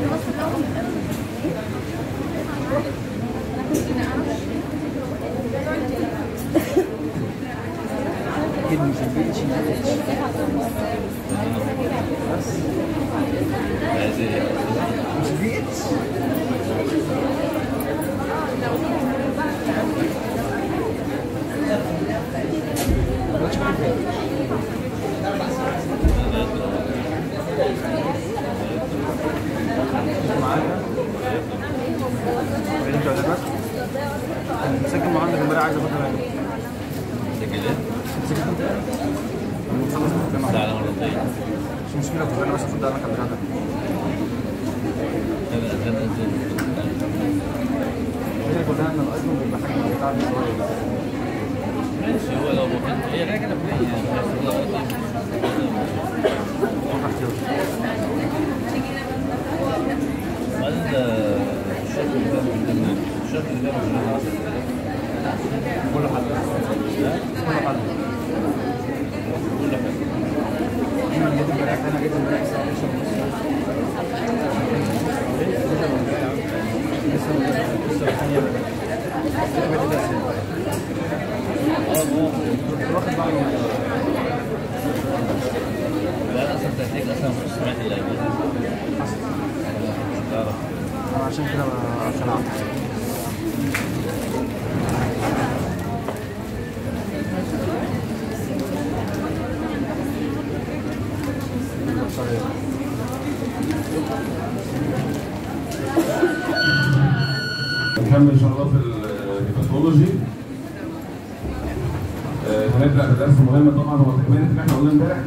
Gracias. نكمل إن شاء الله في ال hepatology. آه، هنبدأ بدرس مهم طبعا. هو تكمله اللي إحنا قلنا امبارح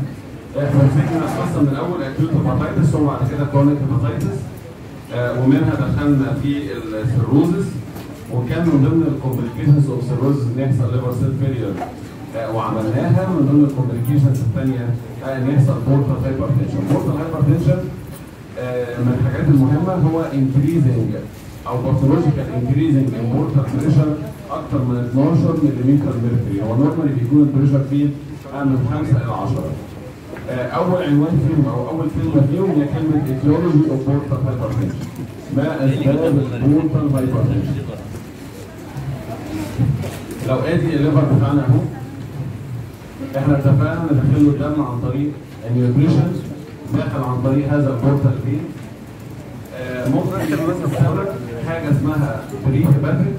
إحنا مسكنا القصة من الأول acute hepatitis ثم بعد كده chronic hepatitis ومنها دخلنا في ال cirrhosis وكان من ضمن ال complications of cirrhosis إن يحصل liver cell failure وعملناها. من ضمن ال complications الثانية إن يحصل portal hypertension portal hypertension من الحاجات المهمة هو increasing أو pathological increasing in portal pressure أكثر من 12 ملم mercury هو normally بيكون ال pressure فيه من 5 إلى 10 أول عنوان فيهم أو أول كلمة فيهم هي كلمة etiology of portal hypertension ما أسباب ال portal hypertension لو آدي ال liver بتاعنا أهو إحنا اتفقنا ندخل له الدم عن طريق ال nutrition داخل عن طريق هذا ال portal vein ممكن يكون السبب حاجة اسمها pre hepatic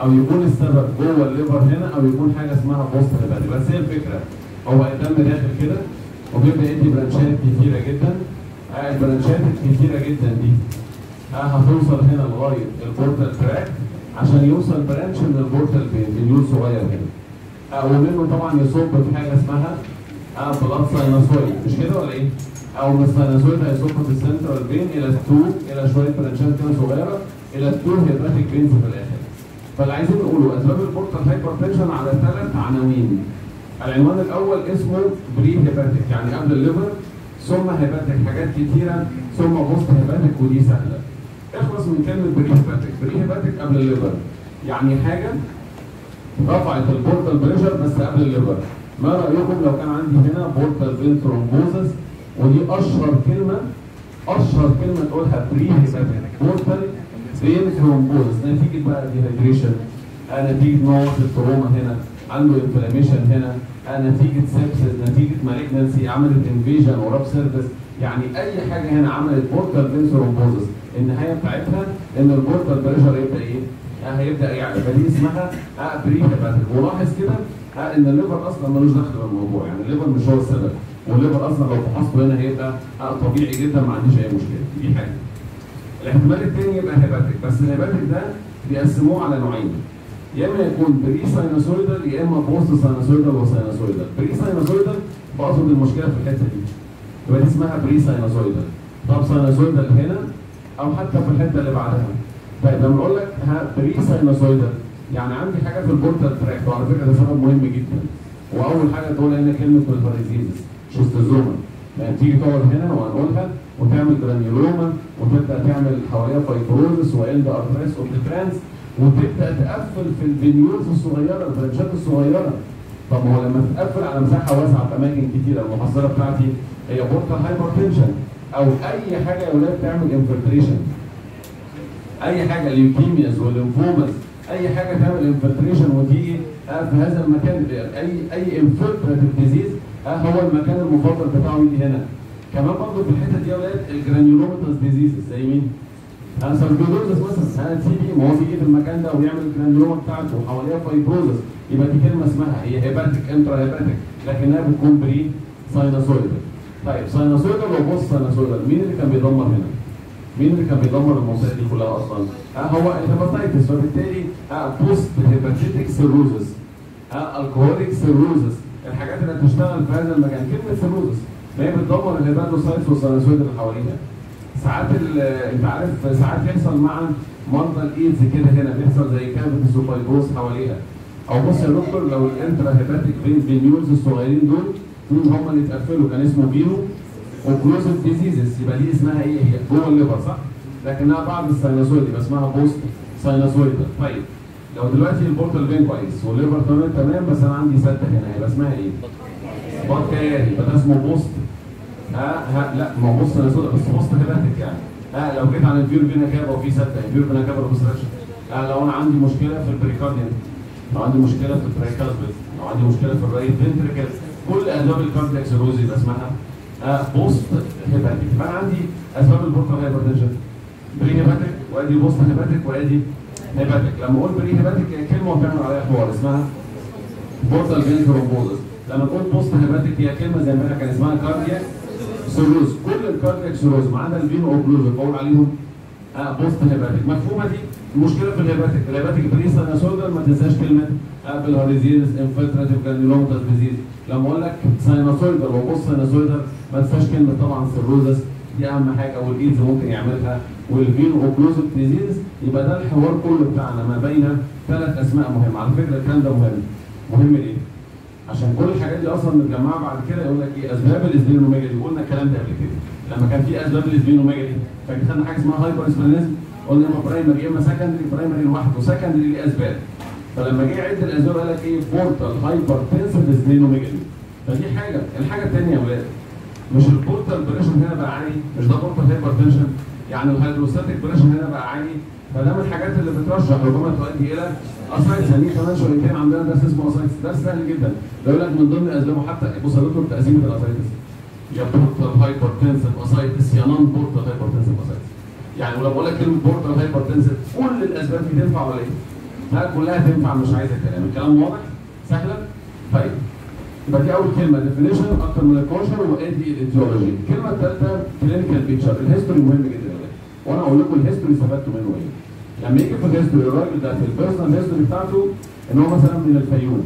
أو يكون السبب جوه ال liver هنا أو يكون حاجة اسمها post hepatic بس هي الفكرة هو الدم داخل كده وبيبدأ يدي branch ات كتيرة جدا. آه، ال branch ات الكتيرة جدا دي. آه، هتوصل هنا لغاية ال portal tract عشان يوصل branch من ال portal vein venule صغير هنا. آه، ومنه طبعا يصب في حاجة اسمها آه blood sinusoid مش كده ولا إيه؟ أو من هيصب في ال central vein إلى التو إلى شوية branch ات كده صغيره إلى ال two hepatic veins في الآخر. فاللي عايزين نقوله اسباب ال portal hypertension على ثلاث عناوين. العنوان الأول اسمه pre hepatic يعني قبل ال liver ثم hepatic حاجات كتيره ثم post hepatic ودي سهله. اخلص من كلمه pre hepatic، pre hepatic قبل ال liver يعني حاجة رفعت ال portal pressure بس قبل ال liver. ما رأيكم لو كان عندي هنا portal vein thrombosis ودي أشهر كلمة أشهر كلمة تقولها pre portal vein thrombosis نتيجة بقى dehydration نتيجة ان هو واخد trauma هنا. عنده inflammation هنا. نتيجة sepsis نتيجة malignancy عملت invasion وراب surface يعني أي حاجة هنا عملت portal vein thrombosis النهاية بتاعتها إن ال portal pressure يبدأ إيه؟ آه هيبدأ يعلى فدي اسمها pre hepatic ولاحظ كده آه إن ال liver أصلا ملوش دخل بالموضوع يعني ال liver مش هو السبب. وال liver أصلا لو فحصته هنا هيبقى آه طبيعي جدا ما عنديش أي مشكلة. دي حاجة. الاحتمال الثاني يبقى hepatic بس ال hepatic ده بيقسموه على نوعين. يا إما يكون pre sinusoidal يا إما post sinusoidal و sinusoidal pre sinusoidal بقصد المشكلة في الحتة دي. يبقى دي اسمها pre sinusoidal طب sinusoidal هنا أو حتى في الحتة اللي بعدها. طيب لما أقول لك pre sinusoidal يعني عندي حاجة في ال portal tract وعلى فكرة ده سبب مهم جدا. وأول حاجة تقول هنا كلمة Schistosoma يعني تيجي تقعد هنا وهنقولها وتعمل granuloma وتبدأ تعمل حواليها fibrosis و endarteritis obliterans وتبدأ تقفل في ال venules الصغيرة ال branch ات الصغيرة. طب ما هو لما تقفل على مساحة واسعة في أماكن كتيرة المحصله بتاعتي هي portal hypertension أو أي حاجة يا أولاد تعمل infiltration أي حاجة leukemias وال lymphomas أي حاجة تعمل infiltration وتيجي آه، في هذا المكان اي أي infiltrative disease هو المكان المفضل بتاعه يجي هنا كمان برضه في الحتة دي يا أولاد ال granulomatous disease زي مين؟ أنا sarcoidosis مثلا أنا TB ما هو بيجي في المكان ده ويعمل ال granuloma بتاعته وحواليها fibrosis يبقى دي كلمة اسمها هي hepatic intra hepatic لكنها بتكون pre sinusoidal طيب sinusoidal و post sinusoidal مين اللي كان بيدمر هنا؟ مين اللي كان بيدمر المنطقة دي كلها أصلا؟ آه هو ال hepatitis فبالتالي post hepatitic cirrhosis alcoholic cirrhosis الحاجات اللي هتشتغل في هذا المكان كلمة cirrhosis ما هي بتدمر ال hepatocytes وال sinusoid اللي حواليها. ساعات أنت عارف ساعات يحصل مع مرضى الايدز كده هنا بيحصل زي cavities و fibrosis حواليها. أو بص يا دكتور لو ال intra hepatic vein venules الصغيرين دول هم اللي اتقفلوا كان اسمه veno occlusive diseases يبقى دي اسمها إيه؟ هي جوه ال liver صح؟ لكنها بعد ال sinusoid يبقى اسمها post sinusoid طيب لو دلوقتي ال portal vein كويس؟ وال liver تمام تمام بس أنا عندي سده هنا يبقى اسمها إيه؟ كاري يبقى ده اسمه post. ها ها لا ما هو post sinusoid بس post hepatic يعني. ها لو جيت على ال inferior vena cava وفي سده inferior vena cava obstruction ها لو أنا عندي مشكلة في ال pericardium لو عندي مشكلة في ال tricuspid لو عندي مشكلة في ال right ventricle كل اسباب ال cardiac cirrhosis يبقى اسمها post hepatic. فانا عندي أسباب ال portal hypertension pre hepatic وأدي post hepatic وأدي hepatic لما أقول pre hepatic هي كلمة وبتعمل عليها حوار اسمها portal vein thrombosis لما تقول post hepatic هي كلمة زي ما كان اسمها cardiac cirrhosis كل ال cardiac cirrhosis ما عدا ال veno occlusive بقول عليهم آه post hepatic مفهومة دي؟ المشكلة في ال hepatic ال hepatic pre sinusoidal ما تنساش كلمة bilharziasis infiltrative granulomatous disease لما أقول لك sinusoidal و post sinusoidal ما تنساش كلمة طبعا cirrhosis دي أهم حاجة والإيدز ممكن يعملها وال veno occlusive disease يبقى ده الحوار كله بتاعنا ما بين ثلاث أسماء مهمة. على فكرة الكلام ده مهم. مهم ليه؟ عشان كل الحاجات دي أصلا متجمعة بعد كده يقول لك إيه؟ أسباب ال splenomegaly قلنا الكلام ده قبل كده. لما كان في أسباب ال splenomegaly فاكر خدنا حاجة اسمها hypersplenism قلنا primary يا إما secondary primary لوحده secondary ليه اسباب فلما جه يعد الاسباب قال لك إيه؟ portal hypertensive splenomegaly فدي حاجة. الحاجة الثانية يا ولاد مش ال portal pressure هنا بقى عالي مش ده portal hypertension. يعني ال hydrostatic pressure هنا بقى عالي. فده من الحاجات اللي بترشح ربما تؤدي إلى ascites يعني كمان شويتين عندنا درس اسمه ascites درس سهل جدا. يقول لك من ضمن أسبابه حتى دكتور تقسيمة ال ascites يا portal hypertensive ascites يا non portal hypertensive ascites يعني ولو بقول لك كلمة portal hypertensive كل الأسباب دي تنفع ولا إيه؟ لا كلها تنفع مش عايزة كلام. الكلام واضح؟ سهلة؟ طيب. يبقى دي أول كلمة definition أكتر من الكوشر وادي ال etiology الكلمة الثالثه clinical picture ال history مهم جدا وأنا أقول لكم ال history استفدتوا منه إيه. لما يجي في ال history الراجل ده في ال personal history بتاعته إن هو مثلا من الفيوم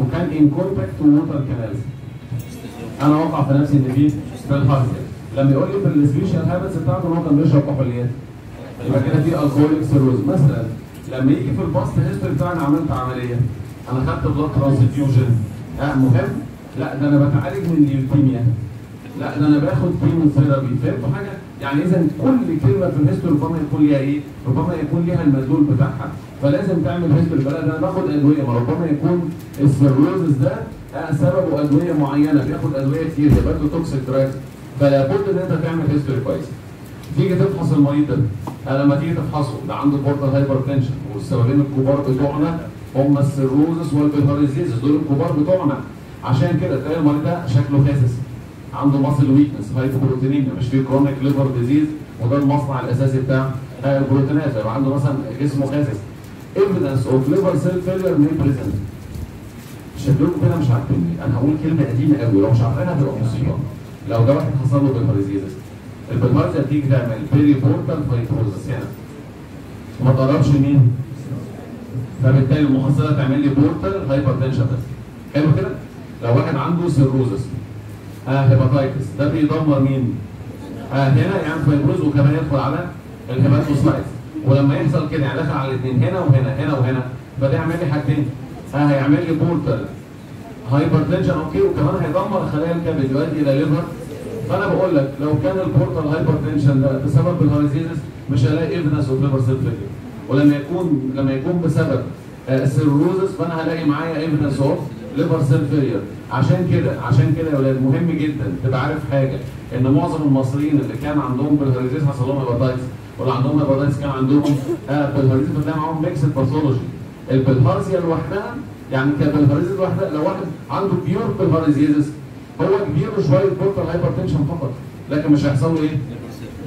وكان in contact water canals أنا واقع في نفسي إن في بلهارزيا لما يقول لي في ال special habits بتاعته إن هو كان بيشرب كحوليات. يبقى كده في alcoholic cirrhosis مثلا لما يجي في ال past history بتاعنا عملت عملية. أنا خدت blood transfusion آه مهم. لا ده أنا بتعالج من الليوكيميا لا ده أنا باخد chemotherapy. فهمتوا حاجة؟ يعني إذا كل كلمة في ال history ربما يكون ليها إيه؟ ربما يكون ليها المدلول بتاعها. فلازم تعمل history. ده أنا باخد أدوية. ما ربما يكون ال cirrhosis ده آه سببه أدوية معينة. بياخد أدوية كتير. يبقى له toxic drugs فلا بد إن أنت تعمل history كويس. تيجي تفحص المريض ده. لما تيجي تفحصه ده عنده portal hypertension والسببين الكبار بتوعنا هم ال cirrhosis وال bilharziasis دول الكبار بتوعنا. عشان كده تلاقي المريض ده شكله خاسس. عنده muscle weakness hypoproteinemia مش فيه chronic liver disease وده المصنع الأساسي بتاع البروتينات يبقى عنده مثلا جسمه خاسس. evidence of liver cell failure may present شكلكم كده مش عارفيني. أنا هقول كلمة قديمة قوي. لو مش عارفينها هتبقى مصيبة. لو ده واحد حصل له bilharziasis البلهارزيا تيجي تعمل periportal fibrosis هنا ما ضربش مين؟ فبالتالي المحصله تعمل لي portal hypertension بس حلو كده؟ لو واحد عنده cirrhosis ها hepatitis ده بيدمر مين؟ ها هنا يعني fibrosis وكمان يدخل على ال hepatocytes ولما يحصل كده يعني داخل على الاثنين هنا وهنا هنا وهنا فده يعمل لي حاجتين ها هيعمل لي portal hypertension okay وكمان هيدمر خلايا الكبد يؤدي إلى liver فأنا بقول لك لو كان ال portal hypertension ده بسبب bilharziasis مش هلاقي evidence of liver cell failure ولما يكون لما يكون بسبب ال cirrhosis فأنا هلاقي معايا evidence of liver cell failure عشان كده عشان كده يا ولاد مهم جدا تبقى عارف حاجة إن معظم المصريين اللي كان عندهم bilharziasis حصل لهم hepatitis واللي عندهم hepatitis كان عندهم آه bilharziasis بتلاقي معاهم mixed pathology البلهارزيا لوحدها يعني كبلهارزيا لوحدها لو واحد عنده pure bilharziasis هو كبير شوية portal hypertension فقط لكن مش هيحصل له إيه؟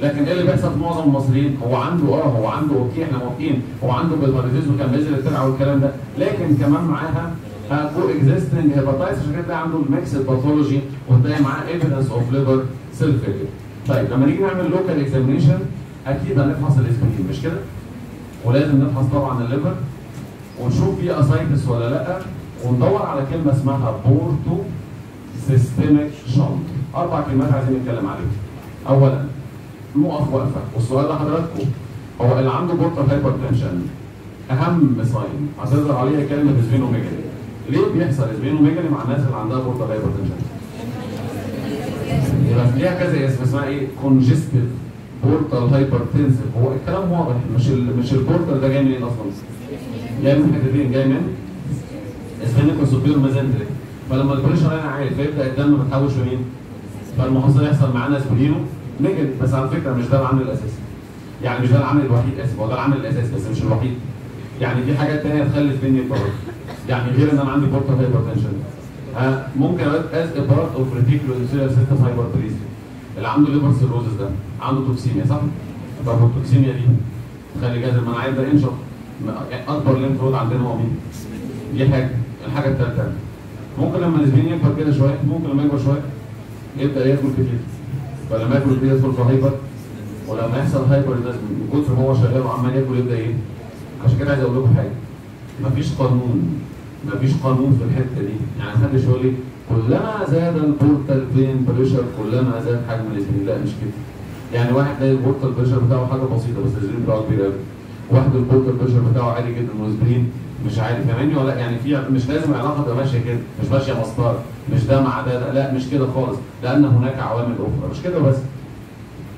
لكن إيه اللي بيحصل في معظم المصريين؟ هو عنده آه هو عنده okay إحنا موافقين هو عنده bilharziasis وكان بينزل الترعه والكلام ده لكن كمان معاها co-existing hepatitis عشان كده عنده ال mixed pathology وتلاقي معاه evidence of liver cell failure. طيب لما نيجي نعمل local examination أكيد هنفحص ال spleen مش كده؟ ولازم نفحص طبعا ال liver ونشوف فيه ascites ولا لأ وندور على كلمة اسمها بورتو systemic shunt أربع كلمات عايزين نتكلم عليهم. اولا نقف وقفه والسؤال لحضراتكم هو اللي عنده portal hypertension أهم sign هتظهر عليها كلمة splenomegaly ليه بيحصل splenomegaly مع الناس اللي عندها portal hypertension؟ يبقى ليها كذا اسم اسمها إيه؟ congestive portal hypertensive. هو الكلام واضح. مش ال مش ال portal ده جاي منين أصلا؟ جاي من حتتين. جاي من؟ اسفينيك وسوبير ميزنتريك فلما البريشر هنا عالي فيبدا الدم متحوش لمين؟ فالمحصل يحصل معانا سبرينو نيجاتيف بس على فكرة مش ده العامل الأساسي. يعني مش ده العامل الوحيد آسف هو ده العامل الأساسي بس مش الوحيد. يعني في حاجات ثانية تخلف مني البارت يعني غير إن أنا عندي بورتال هايبرتنشن ها ممكن از بارت اوف ريتيكولو انسيلر سيستم هايبرتريزيا اللي عنده ليفر سيروزس ده عنده توكسيميا صح؟ طب التوكسيميا دي تخلي جهاز المناعي ده ينشط أكبر lymph node عندنا هو مين؟ دي حاجة الحاجة الثالثه ممكن لما ال spleen يكبر كده شوية ممكن لما يكبر شوية يبدأ ياكل كتير. فلما ياكل كتير يدخل في hyper. ولما يحصل hypersplenism من كتر ما هو شغال وعمال ياكل يبدأ إيه؟ عشان كده عايز أقول لكم حاجة. مفيش قانون مفيش قانون في الحتة دي. يعني محدش يقول لي كلما زاد ال portal vein pressure كلما زاد حجم ال spleen لا مش كده. يعني واحد تلاقي ال portal pressure بتاعه حاجة بسيطة بس ال spleen بتاعه كبير قوي واحد ال portal pressure بتاعه عالي جدا وال spleen مش عالي فاهمني ولا يعني في مش لازم العلاقة تبقى ماشية كده مش ماشية مسطرة مش ده مع ده, ده لا مش كده خالص لأن هناك عوامل أخرى مش كده بس.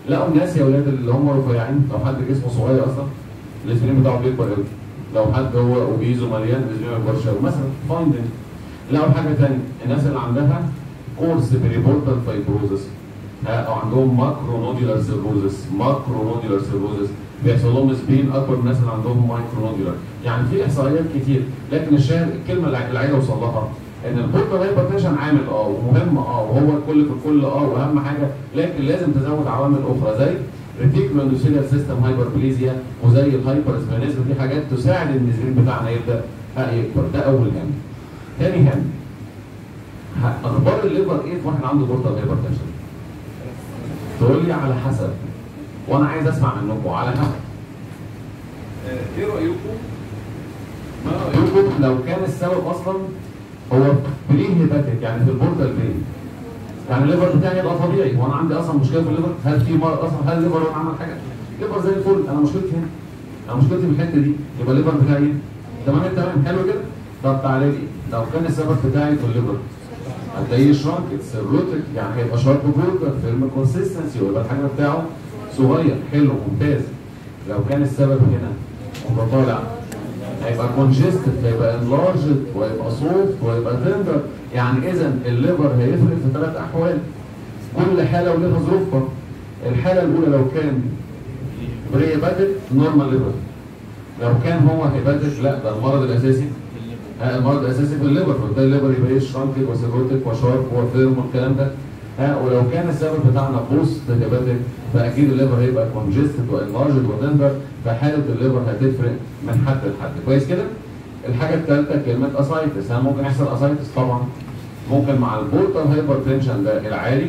لقوا الناس يا أولاد اللي هم رفيعين لو حد جسمه صغير أصلا ال spleen بتاعه بيكبر قوي. لو حد هو obese ومليان ال spleen ما بيكبرش قوي مثلا finding لقوا حاجة ثانية الناس اللي عندها coarse periportal fibrosis أو عندهم macronodular cirrhosis macronodular cirrhosis بيحصل لهم spleen اكبر من الناس اللي عندهم micronodular يعني في إحصائيات كتير لكن الشاهد الكلمة اللي عايز اوصل لها إن ال portal hypertension عامل آه ومهم آه وهو الكل في الكل آه وأهم حاجة لكن لازم تزود عوامل أخرى زي reticuloendothelial system hyperplasia وزي ال hypersplenism دي حاجات تساعد ان ال spleen بتاعنا يبدأ يكبر. ده أول هم تاني هم أخبار ال liver إيه؟ في واحد عنده portal hypertension تقول لي على حسب. وأنا عايز اسمع منكم على حسب إيه رأيكم؟ ما رأيكم؟ لو كان السبب أصلا هو prehepatic يعني في ال portal vein. يعني ال liver بتاعي يبقى طبيعي وأنا عندي أصلا مشكلة في ال liver. هل في مرض أصلا هل ال liver عمل حاجة؟ ال liver زي الفل. أنا مشكلتي هنا. أنا مشكلتي في الحتة دي. يبقى ال liver بتاعي تمام تمام. حلو كده؟ طب تعالى لي. لو كان السبب بتاعي في ال liver هتلاقيه shrunken cirrhotic يعني هيبقى sharp border firm consistency ويبقى الحجم بتاعه صغير حلو ممتاز. لو كان السبب هنا وهو طالع هيبقى congested هيبقى enlarged وهيبقى soft وهيبقى tender يعني إذا ال liver هيفرق في ثلاث أحوال. كل حالة ولها ظروفها. الحالة الأولى لو كان pre-hepatic normal liver لو كان هو hepatic لا ده المرض الأساسي. المرض الأساسي في ال liver. فبالتالي ال liver يبقى إيه؟ shrunken و cirrhotic و sharp و firm والكلام ده. ها ولو كان السبب بتاعنا post-hepatic فأكيد ال liver هيبقى congested و enlarged و tender فحالة ال liver هتفرق من حد لحد. كويس كده؟ الحاجة الثالثه كلمة ascites ها ممكن يحصل ascites طبعا. ممكن مع ال portal hypertension ده العالي.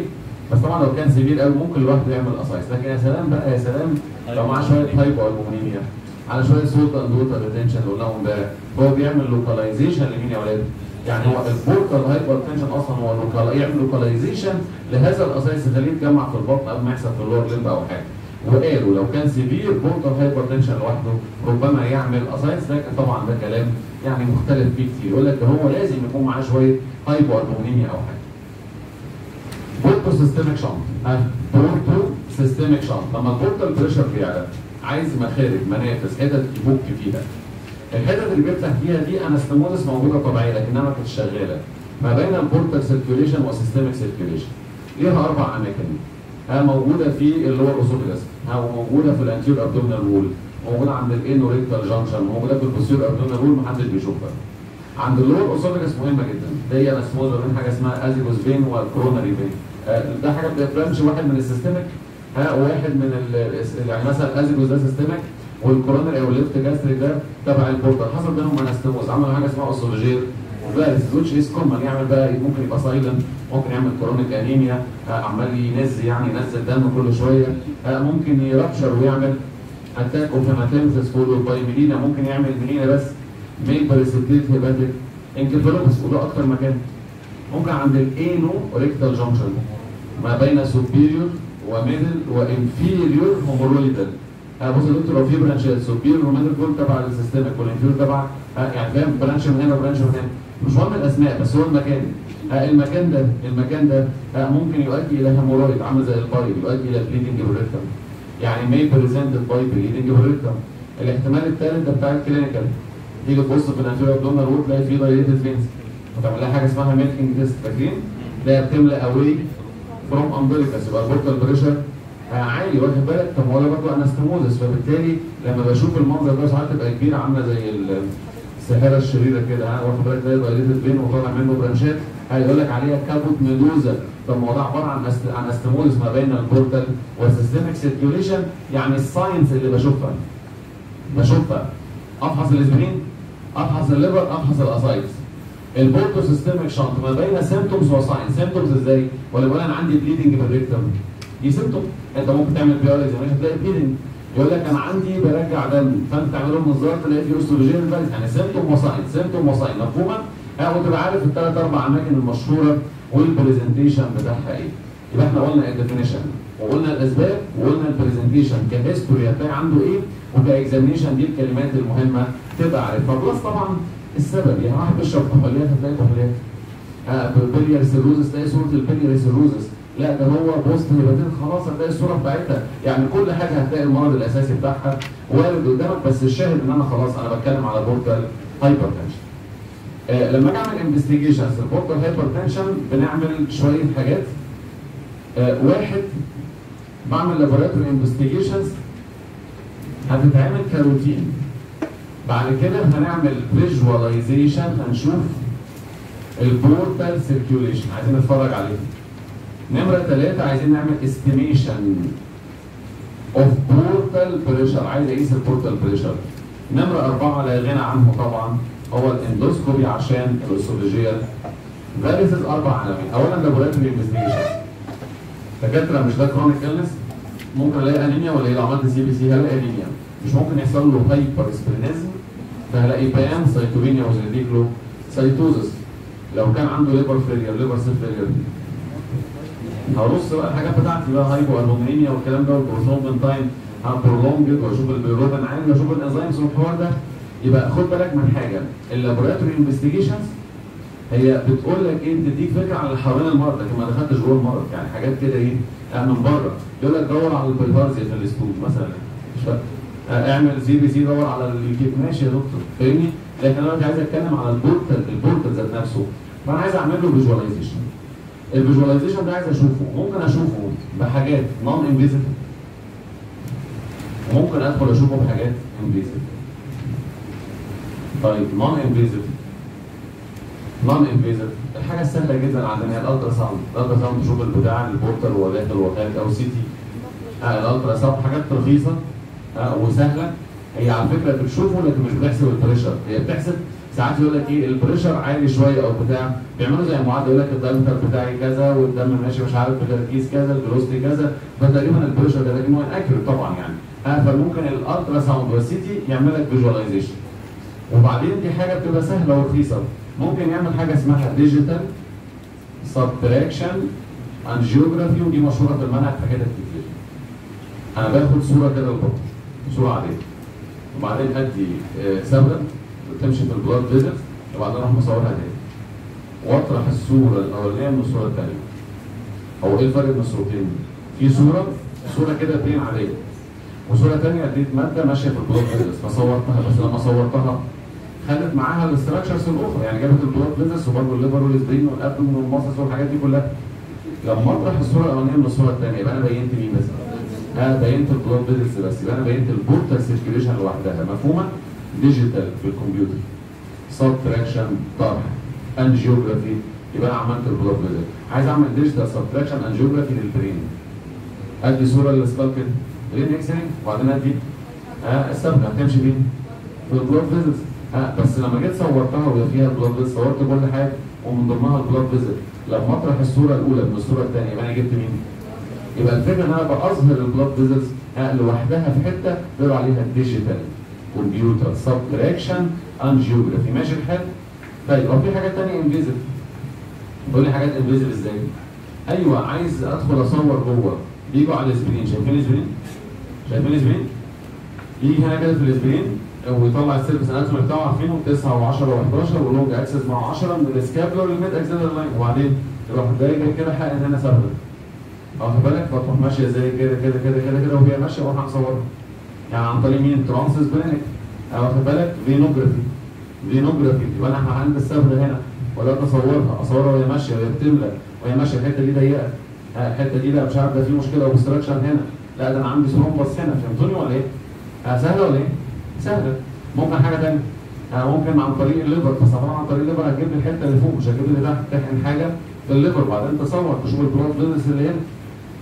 بس طبعا لو كان severe قوي ممكن الواحد يعمل ascites لكن يا سلام بقى يا سلام لو معاه شوية hypoalbuminemia على شوية salt and water retention اللي قلناهم امبارح هو بيعمل localization لمين يا ولاد؟ يعني هو ال portal hypertension أصلا هو local يعمل localization لهذا ال ascites يخليه يتجمع في البطن قبل ما يحصل في ال lower limb أو حاجة. وقالوا لو كان severe portal hypertension لوحده ربما يعمل أسايس. لكن طبعا ده كلام يعني مختلف فيه كتير. يقول لك هو لازم يكون معاه شوية hypoalbuminemia أو حاجة. porto-systemic shunt ها porto-systemic shunt لما ال portal pressure بيعلى عايز مخارج منافذ حتت يفك فيها. الحتت اللي بيفتح فيها دي anastomosis موجودة طبيعية لكنها ما كانتش شغالة. ما بين ال portal circulation وال systemic circulation ليها أربع أماكن. موجودة في ال esophagus ها وموجوده في ال anterior abdominal wall موجودة عند ال anorectal junction موجودة في ال posterior abdominal wall محدش بيشوفها. عند ال lower esophagus مهمة جدا. دي anastomosis بين حاجة اسمها azygos vein وال coronary vein ده حاجة branch واحد من ال systemic ها واحد من يعني مثلا azygos ده systemic وال coronary أو ال left gastric ده تبع ال portal حصل بينهم anastomosis عملوا حاجة اسمها esophageal varices which is common يعمل بقى ممكن يبقى silent ممكن يعمل chronic anemia آه، عمال ينز يعني ينزل دم كل شوية. آه، ممكن يرابشر ويعمل اتاك اوف باي ميلينا ممكن يعمل ميلينا بس. ميل بريسبتيت هيباتيك انكفالوبس وده أكتر مكان. ممكن عند الانو ريكتال جانكشن ما بين سوبيريور وميدل وانفيريور هومورويدال بص يا دكتور لو في برانشات سوبيريور وميدل كل تبع السيستمك والانفيريور تبع آه يعني فاهم برانش من هنا وبرانش من هنا. مش مهم الأسماء بس هو المكان. آه المكان ده المكان ده آه ممكن يؤدي إلى هيمورويد عامل زي البايل يؤدي إلى بليدنج بريكتم يعني may presented by bleeding بريكتم الاحتمال الثالث ده بتاع الكلينيكال تيجي تبص في الأنفيريور ابدومينال وول تلاقي فيه دايليتد فينز وتعمل لها حاجة اسمها ميلكينج تيست فاكرين؟ ده بتملى اواي فروم امبليكس يبقى البورتال بريشر عالي واخد بالك طب ده برضه انستموزس فبالتالي لما بشوف المنظر ده ساعات تبقى كبيرة عاملة زي ال- الساحرة الشريرة كده واخد بالك؟ تلاقي دايليتد فين وطالع منه برانشات. هيقول لك عليها caput medusae. طب ما هو ده عبارة عن عن anastomosis ما بين ال portal وال systemic circulation يعني ال signs اللي بشوفها. بشوفها. أفحص ال spleen أفحص ال liver أفحص ال ascites. ال porto-systemic shunt ما بين symptoms و signs symptoms إزاي؟ ولا بقول أنا عندي bleeding per rectum دي symptom انت ممكن تعمل PR examination تلاقي bleeding يقول لك أنا عندي برجع دم. فانت تعمل له منظار تلاقي فيه استروجين يعني symptom و sign symptom و sign مفهومة؟ ها وتبقى عارف الثلاث أربع اماكن المشهورة وال presentation بتاعها إيه. يبقى إحنا قلنا ال definition وقلنا الأسباب وقلنا ال presentation ك history هتلاقي عنده إيه؟ وك examination دي الكلمات المهمة تبقى عارفها. plus طبعا السبب. يعني واحد بيشرب كحوليات هتلاقي كحوليات. آه cirrhosis تلاقي صورة ال biliary cirrhosis لا ده هو post-hepatic خلاص هتلاقي الصورة بتاعتها يعني كل حاجة هتلاقي المرض الأساسي بتاعها وارد قدامك بس الشاهد إن أنا خلاص أنا بتكلم على portal hypertension. آه لما اعمل investigations ال portal hypertension بنعمل شوية حاجات. آه واحد بعمل laboratory investigations هتتعمل كروتين. بعد كده هنعمل visualization هنشوف ال portal circulation عايزين نتفرج عليه. نمرة ثلاثة عايزين نعمل estimation of portal pressure عايز اقيس ال portal pressure نمرة أربعة لا غنى عنه طبعا. هو ال endoscopy عشان ال esophageal varices أربع عناوين أولا laboratory investigation دكاترة مش ده chronic illness ممكن ألاقي انيميا ولا لو عملت CBC هلاقي انيميا مش ممكن يحصل له hypersplenism فهلاقي pancytopenia with reticulocytosis لو كان عنده liver failure liver cell failure هرص بقى الحاجات بتاعتي بقى hypoalbuminemia والكلام ده وال prothrombin time prolonged واشوف البيروبين عالي واشوف ال enzymes والحوار ده. يبقى خد بالك من حاجة ال laboratory investigations هي بتقول لك إيه؟ بتديك فكرة عن اللي حوالين المرض لكن ما دخلتش جوه المرض يعني حاجات كده إيه؟ من بره. يقول لك دور على البيلهارزيا في ال stool مثلا. مش فاهم. آه اعمل CBC دور على الكيك ماشي يا دكتور. فاهمني؟ لكن أنا دلوقتي عايز أتكلم على ال portal ال portal ذات نفسه. فأنا عايز أعمل له visualization ال visualization ده عايز اشوفه ممكن أشوفه بحاجات non-invasive وممكن أدخل أشوفه بحاجات invasive طيب non-invasive non-invasive الحاجة السهلة جدا عندنا هي ال ultrasound ال ultrasound تشوف البتاع ال portal وهو داخل وخارج أو CT. آه ال ultrasound حاجات رخيصة آه وسهلة. هي على فكرة بتشوفه لكن مش بتحسب ال pressure هي بتحسب ساعات يقول لك إيه ال pressure عالي شوية أو بتاع. بيعملوا زي معادله يقول لك ال diameter بتاعي كذا والدم ماشي مش عارف بتركيز كذا ال velocity كذا. فتقريبا ال pressure ده لكن هو inaccurate طبعا يعني. آه فممكن ال ultrasound وال CT يعمل لك visualization وبعدين دي حاجة بتبقى سهلة ورخيصة. ممكن يعمل حاجة اسمها digital subtraction angiography ودي مشهورة في المنهج في حتت كتير. أنا باخد صورة كده للبطن صورة عاديه وبعدين أدي آه، صبغه تمشي في ال blood vessels وبعدين أروح مصورها تاني وأطرح الصورة الأولانية من الصورة الثانية هو إيه الفرق بين الصورتين؟ في صورة صورة كده plain عاديه وصورة ثانية اديت مادة ماشية في ال blood vessels فصورتها بس لما صورتها خدت معاها ال structures الأخرى يعني جابت ال blood vessels وبرضه الليفر والسبرين والابدومين والمصص والحاجات دي كلها لما أطرح الصورة الأولانية من الصورة الثانية يبقى أنا بينت مين بس؟ ها بينت ال blood vessels بس يبقى أنا بينت ال portal circulation لوحدها مفهومة؟ digital في الكمبيوتر. subtraction طرح. angiography يبقى أنا عملت ال blood vessels عايز أعمل digital subtraction angiography لل brain أدي صورة لل skull كده. brain X-ray وبعدين أدي. ها الصبغه هتمشي فين؟ في ال blood vessels ها بس لما جيت صورتها وهي فيها ال blood vessels صورت كل حاجة. ومن ضمنها ال blood vessels لما أطرح الصورة الأولى من الصورة الثانية يبقى أنا جبت مين؟ يبقى الفكرة إن أنا بظهر ال blood vessels لوحدها في حتة بيقولوا عليها digital كمبيوتر subtraction angiography ماشي الحال؟ طيب هو في حاجات ثانية invasive تقول لي حاجات invasive إزاي؟ أيوه عايز أدخل أصور جوه. بيجوا على ال spleen شايفين ال spleen؟ شايفين ال spleen؟ يجي هنا كده في ال spleen ويطلع ال surface anatomy بتاعه عارفينه؟ 9 و10 و11 وال long axis مع 10 من ال scapular لل mid axillary line وبعدين يروح جاي كده حقن هنا صبغة واخد بالك؟ فتروح ماشية زي كده كده كده كده كده وهي ماشية وأروح أصورها. يعني عن طريق مين؟ trans-splenic واخد بالك؟ venography venography يبقى أنا عند الصبغه هنا ولا اصورها أصورها وهي ماشية وهي بتملى وهي ماشية الحتة دي ضيقة. الحتة دي لا مش عارف ده في مشكلة obstruction هنا. لا ده أنا عندي thrombus هنا. فهمتوني ولا إيه؟ آه سهلة ولا إيه؟ سهلة. ممكن حاجة ثانية آه ممكن عن طريق ال liver. بس عن طريق ال liver هتجيب لي الحتة اللي فوق مش هتجيب لي تحت. تحقن حاجة في ال liver. وبعدين تصور تشوف ال blood vessels اللي هنا.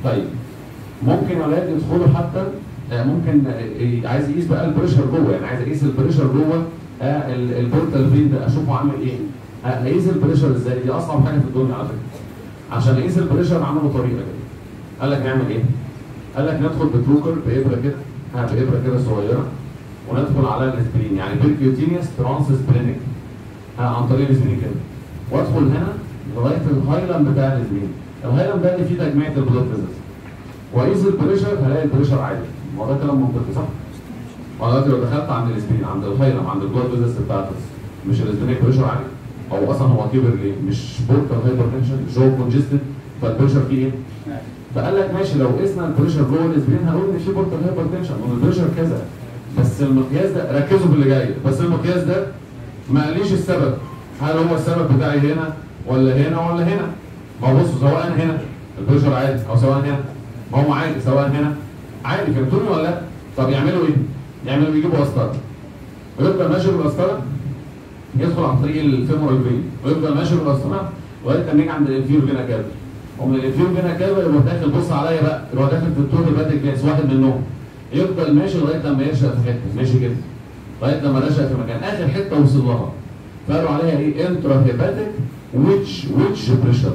طيب. ممكن أولاد يدخلوا حتى ممكن آه عايز يقيس بقى ال pressure جوه. يعني عايز أقيس ال pressure جوه آه ال portal vein ده أشوفه عامل إيه. أقيس ال pressure إزاي؟ دي أصعب حاجة في الدنيا على فكرة. عشان أقيس ال pressure عملوا طريقه كده. قال لك نعمل إيه؟ قال لك ندخل ب trocar بإبرة كده بإبرة كده صغيرة وندخل على ال spleen. يعني percutaneous trans-splenic عن طريق ال spleen كده. وأدخل هنا لغاية الهايلاند بتاع ال spleen. الهايلاند ده اللي فيه تجميع ال blood vessels وأقيس ال pressure هلاقي ال pressure عالي هو ده كلام منطقي صح؟ ودلوقتي لو دخلت عند ال spleen عند الهايلاند عند ال blood vessels بتاعته مش ال spleen pressure عالي أو أصلا هو كبر ليه؟ مش portal hypertension مش هو congested فال pressure فيه إيه؟ فقال لك ماشي لو قسنا ال pressure جوه ال spleen هنقول إن في portal hypertension وال pressure كذا بس المقياس ده ركزوا في اللي جاي بس المقياس ده ما قاليش السبب هل هو السبب بتاعي هنا ولا هنا ولا هنا ما هو بصوا سواء هنا ال pressure عالي أو سواء هنا ما هو عالي سواء هنا عالي فهمتوني ولا لا؟ طب يعملوا إيه؟ يعملوا يجيبوا قسطره ويفضل ماشي بالقسطره يدخل عن طريق ال femoral vein؟ ويفضل ماشي بالقسطره لغايه لما يجي عند ال inferior vena cava ومن ال inferior vena cava يروح داخل بص عليا بقى يروح داخل في ال two hepatic veins واحد منهم. يفضل ماشي لغاية لما يرشق في حتة. ماشي كده. لغاية لما رشق في مكان. آخر حتة وصل لها. فقالوا عليها إيه؟ intrahepatic wedge wedge pressure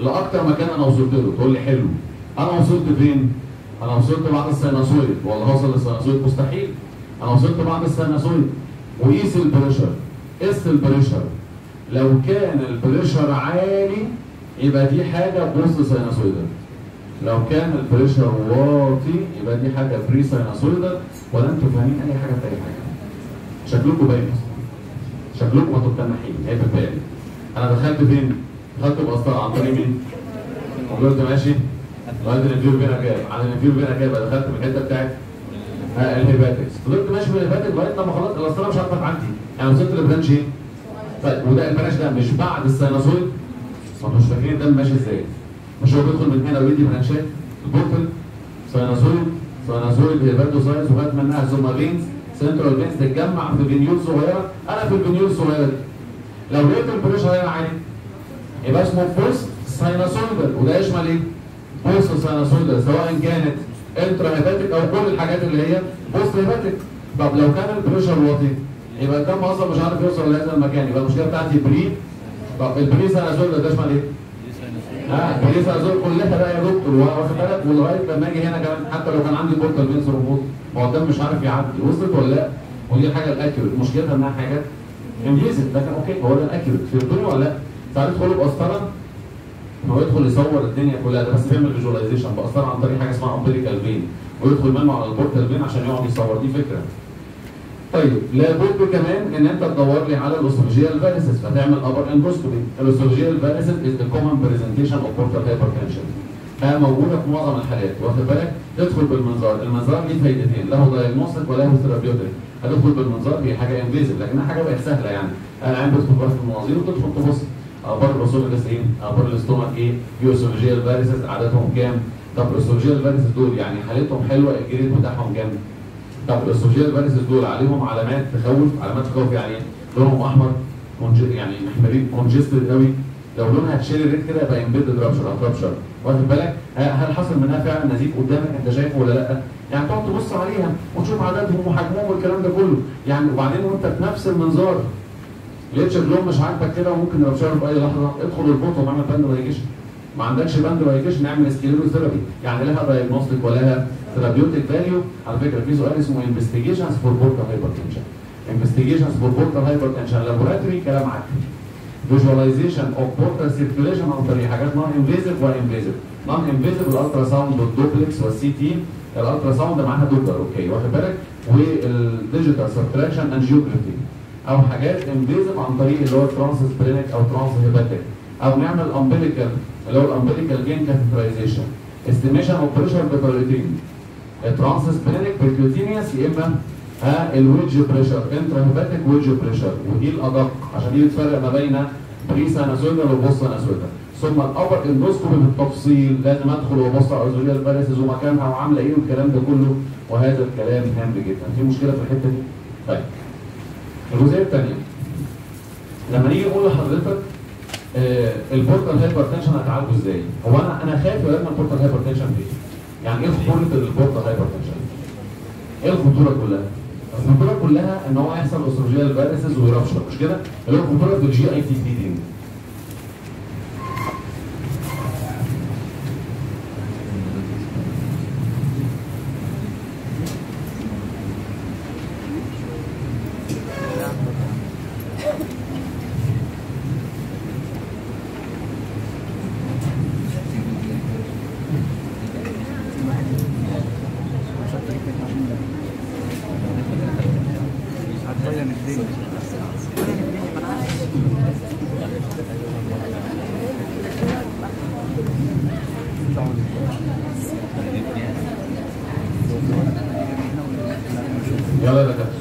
لأكتر مكان أنا وصلت له. تقول لي حلو. أنا وصلت فين؟ أنا وصلت بعد ال sinusoid والله هوصل لل sinusoid مستحيل. أنا وصلت بعد ال sinusoid وقيس ال pressure. قيس ال pressure. لو كان ال pressure عالي يبقى دي حاجة post-sinusoidal لو كان ال pressure واطي يبقى دي حاجة pre-sinusoidal ولا أنتوا فاهمين أي حاجة في أي حاجة. شكلكم باين. شكلكم أنتوا متنحين هي بالي أنا دخلت فين؟ دخلت بقسطره عن طريق مين؟ وقلت ماشي. لغايه ال inferior vena cava؟ على ال inferior vena cava؟ دخلت من الحتة بتاعت ال hepatics فضلت ماشي من ال hepatic لغاية لما خلاص القسطره مش عارفه تعدي يعني وصلت ل branch إيه؟ طيب وده ال branch ده مش بعد ال sinusoid ما مش فاكرين ده ماشي إزاي؟ مش هو بيدخل من هنا ويدي branchات ال portal sinusoid sinusoid hepatocytes لغايه منها ثم veins central veins تتجمع في venule صغيرة أنا في ال venule الصغيرة دي لو لقيت ال pressure هنا عالي يبقى اسمه post-sinusoidal وده يشمل إيه؟ post-sinusoidal سواء كانت intrahepatic أو كل الحاجات اللي هي post-hepatic طب لو كان ال pressure واطي يبقى الدم أصلا مش عارف يوصل لهذا المكان يبقى المشكلة بتاعتي pre. طب ال presinusoidal ده يشمل إيه؟ ها presinusoidal كلها بقى يا دكتور واخد بالك؟ ولغاية لما أجي هنا كمان حتى لو كان عندي portal vein thrombosis ما هو الدم مش عارف يعدي. وصلت ولا لأ؟ ودي الحاجة ال accurate مشكلتها إنها حاجات invasive لكن okay هو ده ال accurate فهمتوني ولا لأ؟ ساعات يدخلوا بقسطره هو يدخل يصور الدنيا كلها. ده بس بيعمل visualization بقسطره عن طريق حاجة اسمها umbilical vein ويدخل منه على ال portal vein عشان يقعد يصور. دي فكرة. طيب لابد كمان إن أنت تدور لي على ال esophageal varices فتعمل upper endoscopy ال esophageal varices is the common presentation of portal hypertension ها موجودة في معظم الحالات. واخد بالك؟ تدخل بالمنظار. المنظار ليه فايدتين؟ له diagnostic وله therapeutic هتدخل بالمنظار هي حاجة invasive لكنها حاجة بقت سهلة يعني. أنا عم بدخل بقى في المناظير وتدخل تبص. أخبار ال esophagus إيه؟ أخبار ال stomach إيه؟ في esophageal varices عددهم كام؟ طب ال esophageal varices دول يعني حالتهم حلوة ال grade بتاعهم كام؟ طب ال esophageal varices دول عليهم علامات تخوف علامات تخوف يعني؟ لونهم أحمر يعني محمرين congested قوي لو لونها cherry red كده يبقى impending rupture أو rupture واخد بالك هل حصل منها فعلا نزيف قدامك أنت شايفه ولا لأ؟ يعني تقعد تبص عليها وتشوف عددهم وحجمهم والكلام ده كله يعني وبعدين وأنت في نفس المنظار لقيت شكلهم مش عاجبك كده وممكن ي rupture وا في اي لحظة ادخل اربطه واعمل band ligation ما عندكش band ligation نعمل sclerotherapy يعني لها diagnostic ولها therapeutic value على فكرة في سؤال اسمه investigations for portal hypertension investigations for portal hypertension laboratory كلام عك visualization of portal circulation عن طريق حاجات non invasive و invasive non invasive ال ultrasound وال duplex وال CT ال ultrasound معاها Doppler okay واخد بالك؟ وال digital subtraction angiography أو حاجات invasive عن طريق اللي هو transsplenic أو transhepatic أو نعمل umbilical اللي هو ال umbilical vein catheterization estimation of pressure بطريقتين transsplenic percutaneous يا إما ها ال wedge pressure intrahepatic wedge pressure ودي الأدق؟ عشان دي بتفرق ما بين presinusoidal و postsinusoidal ثم ال upper endoscopy بالتفصيل لازم أدخل وأبص على ال esophageal varices ومكانها وعاملة إيه والكلام ده كله. وهذا الكلام هام جدا. في مشكلة في الحتة دي؟ طيب. الجزئيه الثانية لما نيجي نقول لحضرتك آه ال portal hypertension هتعالجه إزاي؟ هو أنا أنا خايف لما ال portal hypertension فيه يعني إيه خطورة ال portal hypertension؟ إيه الخطورة كلها؟ الخطورة كلها إن هو يحصل اسروجيال فيروسز ويرابشر مش كده؟ اللي هو الخطورة في ال GIT bleeding هتبين الدنيا يلا يا دكاتره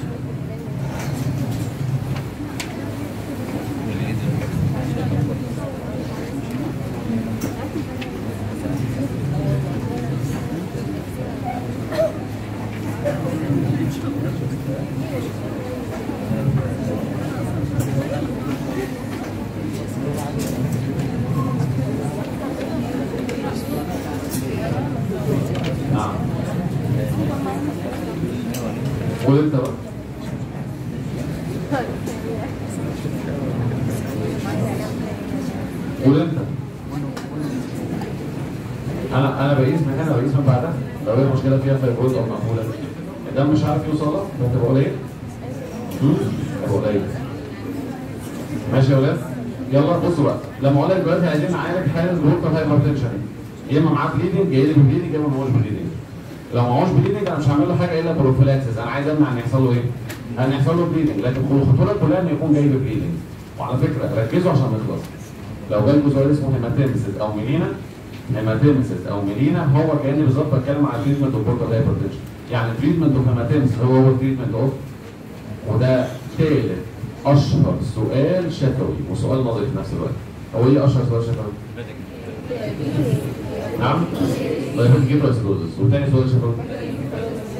نعم قول انت بقى قول انت أنا أنا بقيس من هنا بقيس من بعدها لو هي المشكلة فيها فيبروز أو مقبوله الدم مش عارف يوصل لك ده تبقى قليل هم؟ تبقى قليل ماشي يا ولاد يلا بصوا بقى لما أقول لك دلوقتي حاله ال portal hypertension يا إما معاه bleeding جاي لي bleeding يا إما معهوش bleeding لو معهوش بليدنج أنا مش هعمل له حاجة إلا prophylaxis أنا عايز أمنع إن يحصل له إيه؟ إن يحصل له bleeding لكن الخطورة كلها ان يكون جاي bleeding وعلى فكرة ركزوا عشان نخلص لو جالكوا سؤال اسمه hematemesis أو melena hematemesis أو melena هو كأني بالظبط بتكلم على treatment of portal hypertension يعني treatment of hematemesis هو هو treatment of وده ثالث أشهر سؤال شفوي وسؤال نظري في نفس الوقت. هو إيه أشهر سؤال شفوي؟ نعم. diabetic ketoacidosis وثاني سؤال؟ شفوي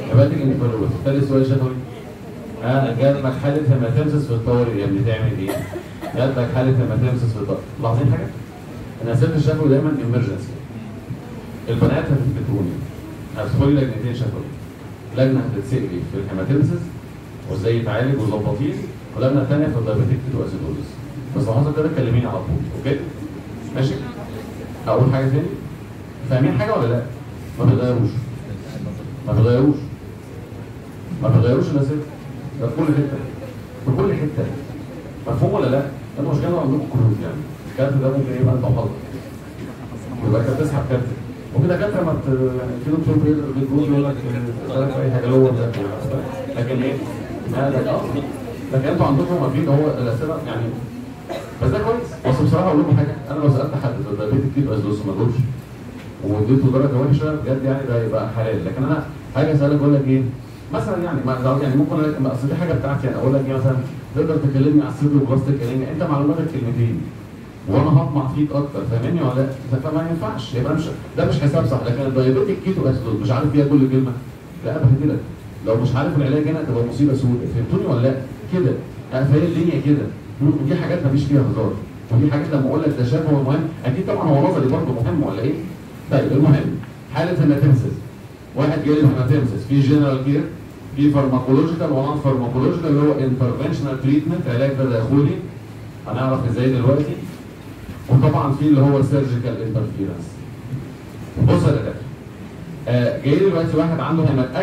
hepatic encephalopathy ثالث سؤال شفوي ها جالك حالة hematemesis في الطوارئ يا ابني تعمل إيه؟ جالك حالة hematemesis في الطوارئ لاحظين حاجة؟ أنا اسئله الشفوي دايما emergency البنات هتثبتوني هتدخلي لجنتين شفوي لجنة هتتسال لي في ال hematemesis وإزاي يتعالج وظبطيه ولجنة ثانية في ال diabetic ketoacidosis بس لو حصل كده كلميني على طول okay؟ ماشي؟ أقول حاجة تاني؟ فاهمين حاجة ولا لا؟ ما بيغيروش ما بيغيروش ما بيغيروش الاسئله ده في كل حتة في كل حتة مفهوم ولا لا؟ أنتوا مش كانوا عندكم كروت يعني الكارت ده ممكن يبقى أنت وحظك يبقى انت بتسحب كارت وفي دكاتره ما ت... يعني في دكتور بيقول يقول لك في أي حاجة جوه ده لكن إيه؟ لا آه لكن أنتوا عندكم أكيد هو الأسئلة يعني بس ده كويس. بس بصراحة أقول لكم حاجة أنا لو سألت حد في الدايبيتك كيتو اسدوس ما جاوبش واديته درجة وحشة بجد يعني ده يبقى حلال. لكن أنا حاجة أسألك أقول لك إيه؟ مثلا يعني ما يعني ممكن أصل دي حاجة بتاعتي أنا أقول لك إيه مثلا؟ تقدر تكلمني على الصدر بلاستيك كلمني أنت معلوماتك كلمتين وأنا هطمع فيك أكتر فاهمني ولا لا؟ فما ينفعش. يبقى مش ده مش حساب صح. لكن ال diabetic ketoacidosis مش عارف فيها كل كلمة. لا بهدلك لو مش عارف العلاج هنا تبقى مصيبة سوداء فهمتوني ولا لا؟ كده. يعني فهي الدنيا كده. ودي حاجات مفيش فيها هزار. ودي حاجات لما أقول لك ده شفوي هو مهم أكيد طبعا هو نظري برضه مهم ولا إيه؟ طيب المهم حالة ال hematemesis واحد جالي hematemesis في general care في pharmacological و non pharmacological اللي هو interventional treatment علاج تداخلي هنعرف إزاي دلوقتي؟ وطبعا في اللي هو surgical interference بص يا دكاترة آه جاي دلوقتي واحد عنده hemat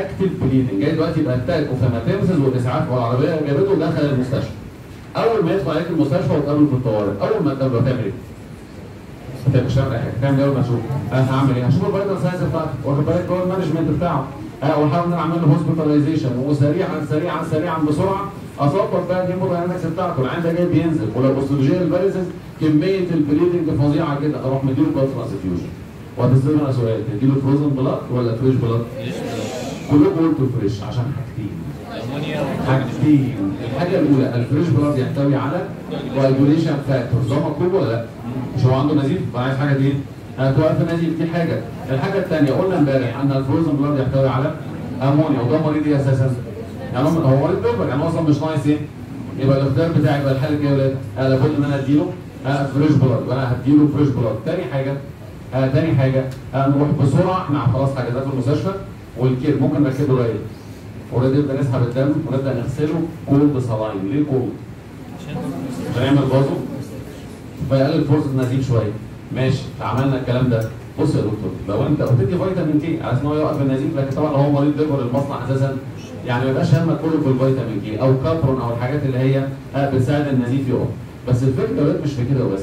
bleeding جاي دلوقتي يبقى attack of والإسعاف والعربية جابته ودخل المستشفى. أول ما يدخل عليك المستشفى وتقابله في الطوارئ أول ما تقابله هتعمل إيه؟ أنت مش هتعمل اي حاجة تعمل إيه أول ما تشوف أنا هعمل إيه؟ هشوف ال vital signs بتاعته واخد بالك؟ هو ال management بتاعه. واحاول ان أنا اعمل له hospitalization وسريعا سريعا سريعا بسرعة اظبط بقى ال hemodynamics بتاعته. العيان ده جاي بينزف له esophageal varices كمية ال bleeding فظيعة جدا. أروح مديله blood transfusion وهتسالني أنا سؤال تديله frozen blood ولا fresh blood؟ كلكم قلتوا fresh عشان حاجتين. حاجتين الحاجة الأولى ال fresh blood يحتوي على coagulation factors ده مطلوب ولا لأ؟ مش هو عنده نزيف؟ فعايز حاجة دي هتوقف النزيف دي حاجة. الحاجة الثانية قلنا امبارح إن ال frozen blood يحتوي على أمونيا وده مريض إيه أساسا؟ يعني هو هو مريض liver يعني هو أصلا مش ناقص إيه؟ يبقى الاختيار بتاعي يبقى الحاله الجايه ولاد آه لابد إن أنا أديله آه fresh blood. وأنا هديله fresh blood. تاني حاجة آه تاني حاجة آه نروح بسرعة. إحنا خلاص حجزناه في المستشفى وال care ممكن نركب له Ryle already نبدا نسحب الدم ونبدا نغسله cold saline ليه cold؟ عشان يعمل vaso فيقلل فرصة النزيف شوية. ماشي. عملنا الكلام ده. بص يا دكتور لو أنت بتدي فيتامين K إن هو يوقف النزيف لكن طبعا هو مريض liver المصنع أساسا يعني ما يبقاش همك كله في الفيتامين K أو Kapron أو الحاجات اللي هي آه، بتساعد النزيف يقف. بس الفكرة مش في كده وبس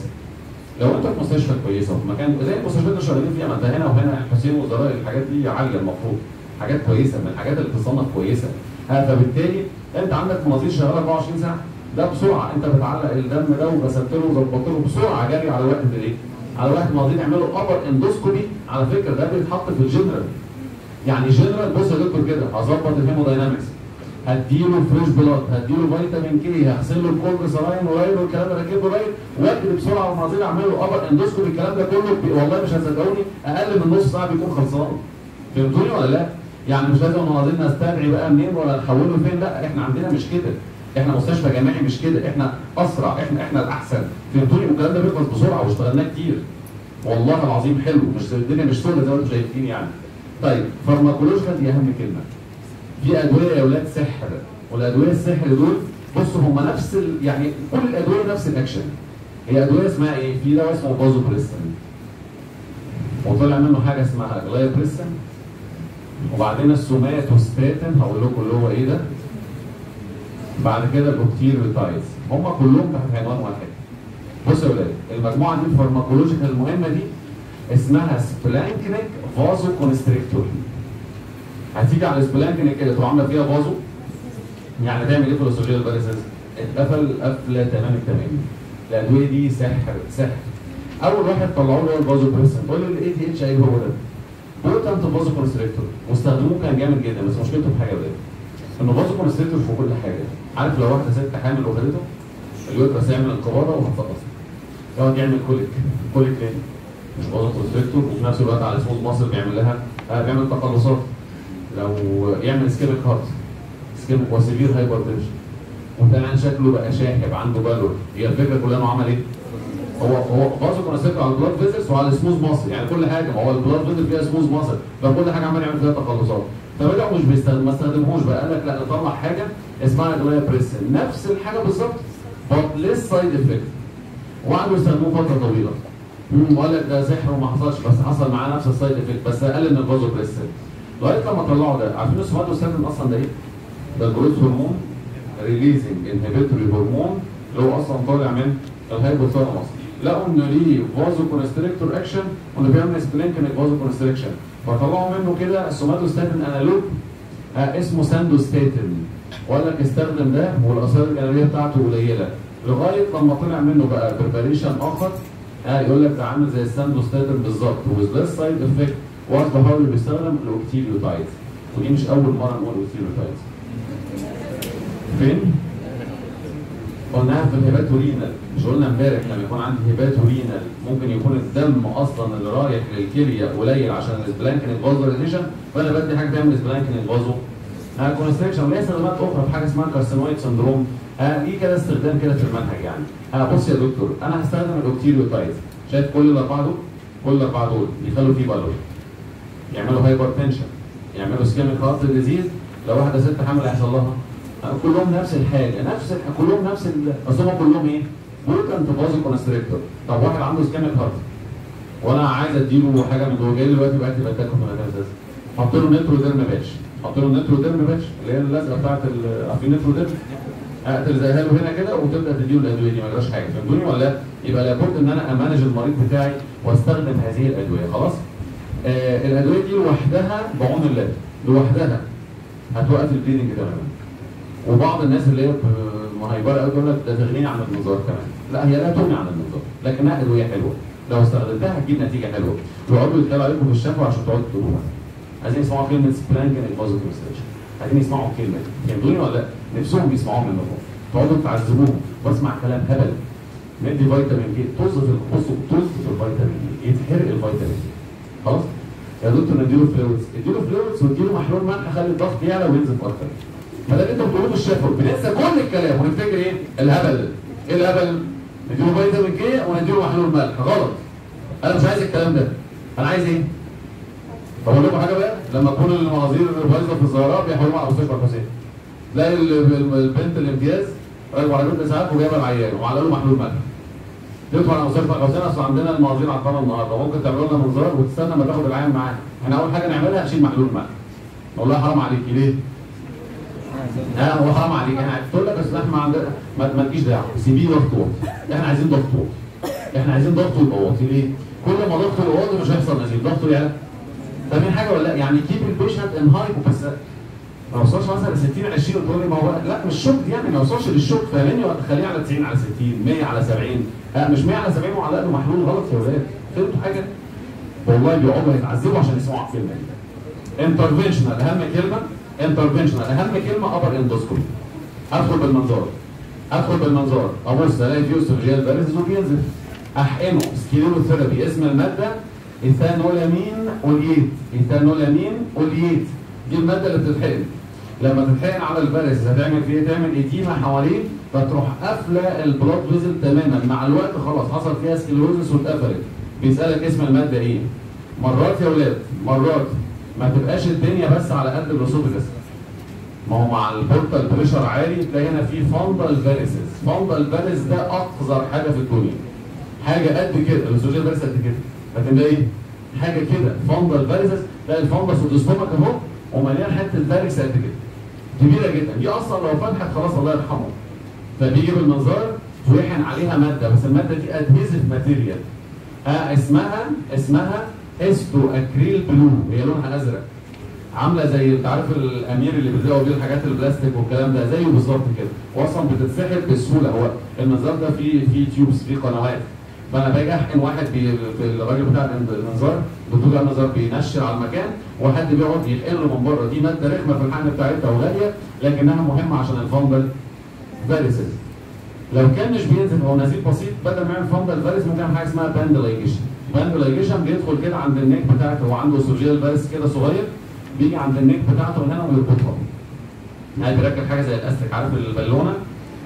لو أنت في مستشفى كويسة وفي مكان زي المستشفيات اللي شغالين فيها ما انت هنا وهنا حسين وزراء الحاجات دي عاليه المفروض. حاجات كويسة من الحاجات اللي تصنف كويسة. فبالتالي أنت عندك مناظير شغالة 24 ساعة. ده بسرعة. أنت بتعلق الدم ده وغسلت له وظبطت له بسرعة جري على واحد إيه؟ على واحد مناظير يعملوا upper endoscopy على فكرة ده بيتحط في الجنرال. يعني جنرال بص يا دكتور كده هظبط ال hemodynamics. هديله fresh blood هديله فيتامين K هغسل له ال cold saline و Ryle والكلام ده راكب له Ryle واجري بسرعة والمناظير اعمل له upper endoscopy الكلام ده كله. والله مش هتصدقوني أقل من نص ساعة بيكون خلصان. فهمتوني ولا لا؟ يعني مش لازم المناظير نستدعي بقى منين ولا نحوله فين لا إحنا عندنا مش كده. إحنا مستشفى جامعي مش كده. إحنا أسرع إحنا إحنا الأحسن. فهمتوني والكلام ده بيخلص بسرعة واشتغلناه كتير. والله العظيم حلو. مش الدنيا مش سودة زي ما أنتم شايفين يعني. طيب pharmacological دي أهم كلمة. في أدوية يا أولاد سحر. والأدوية السحر دول بصوا هم نفس ال... يعني كل الأدوية نفس الأكشن. هي أدوية اسمها إيه؟ في دواء اسمه بازوبريستين وطلع منه حاجة اسمها glypressin وبعدين السوماتوستاتين هقول لكم اللي هو إيه ده؟ بعد كده ال octreotide هم كلهم تحت عنوان واحد. بصوا يا ولاد المجموعة دي ال pharmacological المهمة دي اسمها splanchnic vasoconstrictor. هتيجي على ال splanchnic كده تروح عاملة فيها vaso؟ يعني تعمل إيه في ال esophageal varices؟ اتقفل قفلة تمام التمام. الأدوية دي سحر سحر. أول واحد طلعوا له الفازو بريسن تقول لي ال ADH إيه هو ده؟ potent vasoconstrictor واستخدموه كان جامد جدا بس مشكلته في حاجة ولاد انه vasoconstrictor في كل حاجة عارف لو واحدة ست حامل وخدته ال uterus يعمل انقباضه وهتسقط يقعد يعمل colic colic ليه؟ مش vasoconstrictor وفي نفس الوقت على smooth muscle بيعمل لها آه بيعمل تقلصات لو يعمل ischemic heart ischemic و severe hypertension وكمان شكله بقى شاحب عنده pallor هي الفكرة كلها انه عمل إيه؟ هو هو vasoconstrictor على ال blood vessels وعلى smooth muscle. يعني كل حاجة ما هو ال blood vessel فيها smooth muscle. فكل حاجة عمال يعمل فيها تقلصات. فرجعوا مش بيستخدم ما استخدموش بقى. قال لك لا نطلع حاجة اسمها glypressin نفس الحاجة بالظبط but less side effect. وقعدوا يستخدموه فترة طويلة. وقال لك ده سحر وما حصلش بس حصل معاه نفس ال side effect بس أقل من الفازو بريسن لغاية لما طلعوا ده عارفين السوماتوستاتين أصلا ده إيه؟ ده ال growth hormone releasing inhibitory hormone اللي هو أصلا طالع من ال hypothalamus لقوا انه ليه vasoconstrictor action وانه بيعمل splanchnic vasoconstriction فطلعوا منه كده. ال somatostatin analogue اسمه Sandostatin وقال لك استخدم ده والاثار الجانبية بتاعته قليلة. لغايه لما طلع منه بقى preparation آخر يقول لك ده عامل زي ال Sandostatin بالظبط. with less side effect واصبح هو اللي بيستخدم ال octreotide ودي مش أول مرة نقول octreotide فين؟ قلناها في ال hepatorenal مش قلنا امبارح لما يكون عندي hepatorenal ممكن يكون الدم أصلا اللي رايح للكلية قليل عشان ال splanchnic vaso فانا بدي حاجة تعمل splanchnic vaso ها constriction وليها استخدامات أخرى في حاجة اسمها carcinoid syndrome دي كده استخدام كده في المنهج يعني. ها بص يا دكتور أنا هستخدم ال octreotide شايف كل الاربعه دول كل الاربعه دول بيخلوا فيه بالون يعملوا hypertension يعملوا ischemic heart disease لو واحدة ست حامل هيحصل لها كلهم نفس الحاجة نفس. كلهم نفس. اصل هم كلهم إيه؟ potent vasoconstrictor طب واحد عنده ischemic heart وأنا عايز أديله حاجة من دول جاي دلوقتي بقى تبقى تاكل من أساس حط له Nitroderm patch حط له Nitroderm patch اللي هي اللزقة بتاعت عارفين Nitroderm تلزقها له هنا كده وتبدأ تديله الأدوية دي ما يجراش حاجة فهمتوني ولا لا؟ يبقى لابد إن أنا أ manage المريض بتاعي واستخدم هذه الأدوية خلاص؟ آه الأدوية دي لوحدها بعون الله لوحدها هتوقف ال bleeding تماما وبعض الناس اللي هي مهيبره قوي تقول لك ده تغنيني عن المنظار كمان. لا هي لا تغني عن المنظار لكنها أدوية حلوة. لو استخدمتها هتجيب نتيجة حلوة. يقعدوا يتكلموا عليكم الشفوي عشان تقعدوا تقولوها. عايزين يسمعوا كلمة splanchnic vasoconstriction عايزين يسمعوا الكلمة دي ولا لأ؟ نفسهم يسمعوها منكم تقعدوا تعذبوهم. واسمع كلام هبل. ندي فيتامين K طز في بصوا طز في الفيتامين K يتحرق الفيتامين K خلاص؟ يا دكتور نديله fluids اديله fluids واديله محلول ملح. خلي الضغط يعلى وينزل أكتر فده انت بتقوله الشفا. بننسى كل الكلام. ونفتكر إيه؟ الهبل. إيه الهبل؟ نديله فيتامين K ونديله محلول ملح. غلط. أنا مش عايز الكلام ده. أنا عايز إيه؟ طب أقول لكم حاجة بقى. لما تكون المناظير بايظه في الزهراء بيحولوها على مستشفى الحسين تلاقي ال- ال- البنت الامتياز راكبة على بنت إسعاف وجايبة العيان وعلى له محلول ملح. تدخل على مستشفى الحسين أصل عندنا المناظير عطلانه النهارده. ممكن تعملوا لنا منظار وتستنى ما تاخد العيان معاها إحنا أول حاجة نعملها اشيل محلول ملح. لها حرام عليكي. ليه؟ ها هو حرام عليك. أنا تقول لك أصل إحنا عندنا ما ما تجيش دعوه سيبيه ضغط إحنا عايزين ضغط إحنا عايزين ضغطه يبقى واطي ليه؟ كل ما ضغطه يبقى واطي مش هيحصل نزيف. ضغطه يعلى فاهمين حاجة ولا لا؟ يعني keep ال patient in hypo بس ما وصلش مثلا 60 20 تقول لي ما هو لا مش shock يعني. ما وصلش لل shock فاهمني خليه على 90 على 60 100 على 70 لا مش 100 على 70 وعلى له محلول غلط يا ولاد. فهمتوا حاجة؟ والله بيقعدوا يتعذبوا عشان يسمعوا الكلمة دي interventional أهم كلمة؟ interventional أهم كلمة upper endoscopy أدخل بالمنظار أدخل بالمنظار ابص الاقي فيه esophageal varices وبينزل أحقنه. sclerotherapy اسم المادة ethanolamine oleate. ethanolamine oleate. دي المادة اللي بتتحقن. لما تتحقن على ال varices هتعمل فيه؟ تعمل edema حواليه فتروح قافلة ال blood vessel تماما. مع الوقت خلاص حصل فيها sclerosis واتقفلت. بيسألك اسم المادة إيه؟ مرات يا ولاد. مرات. ما تبقاش الدنيا بس على قد ال esophagus ما هو مع ال portal pressure عالي تلاقي هنا في fundal varices fundal varices ده أقذر حاجة في الدنيا. حاجة قد كده. ال esophageal varices قد كده. لكن ده إيه؟ حاجة كده. fundal varices تلاقي ال fundus وال stomach أهو ومليان حتة varices قد كده. كبيرة جدا. دي أصلا لو فتحت خلاص الله يرحمه. فبيجي بالمنظار ويحقن عليها مادة. بس المادة دي adhesive material. ها اسمها اسمها histoacryl blue هي لونها ازرق عاملة زي انت عارف الأمير اللي بيلزقوا بيه الحاجات البلاستيك والكلام ده؟ زيه بالظبط كده. واصلا بتتسحب بسهولة. هو المنظار ده فيه فيه tubes فيه قنوات. فأنا باجي احقن واحد بي الراجل بتاع المنظار الدكتور بتاع المنظار بينشر على المكان وواحد بيقعد يحقن له من بره. دي مادة رخمة في الحقن بتاعتها وغالية لكنها مهمة عشان ال fundal varices لو كان مش بينزل هو نزيف بسيط بدل ما يعمل fundal varices ممكن يعمل حاجة اسمها band ligation band ligation بيدخل كده عند ال neck بتاعته. هو عنده esophageal varices كده صغير بيجي عند ال neck بتاعته هنا ويربطها. يعني بيركب حاجة زي الأستك. عارف البالونة؟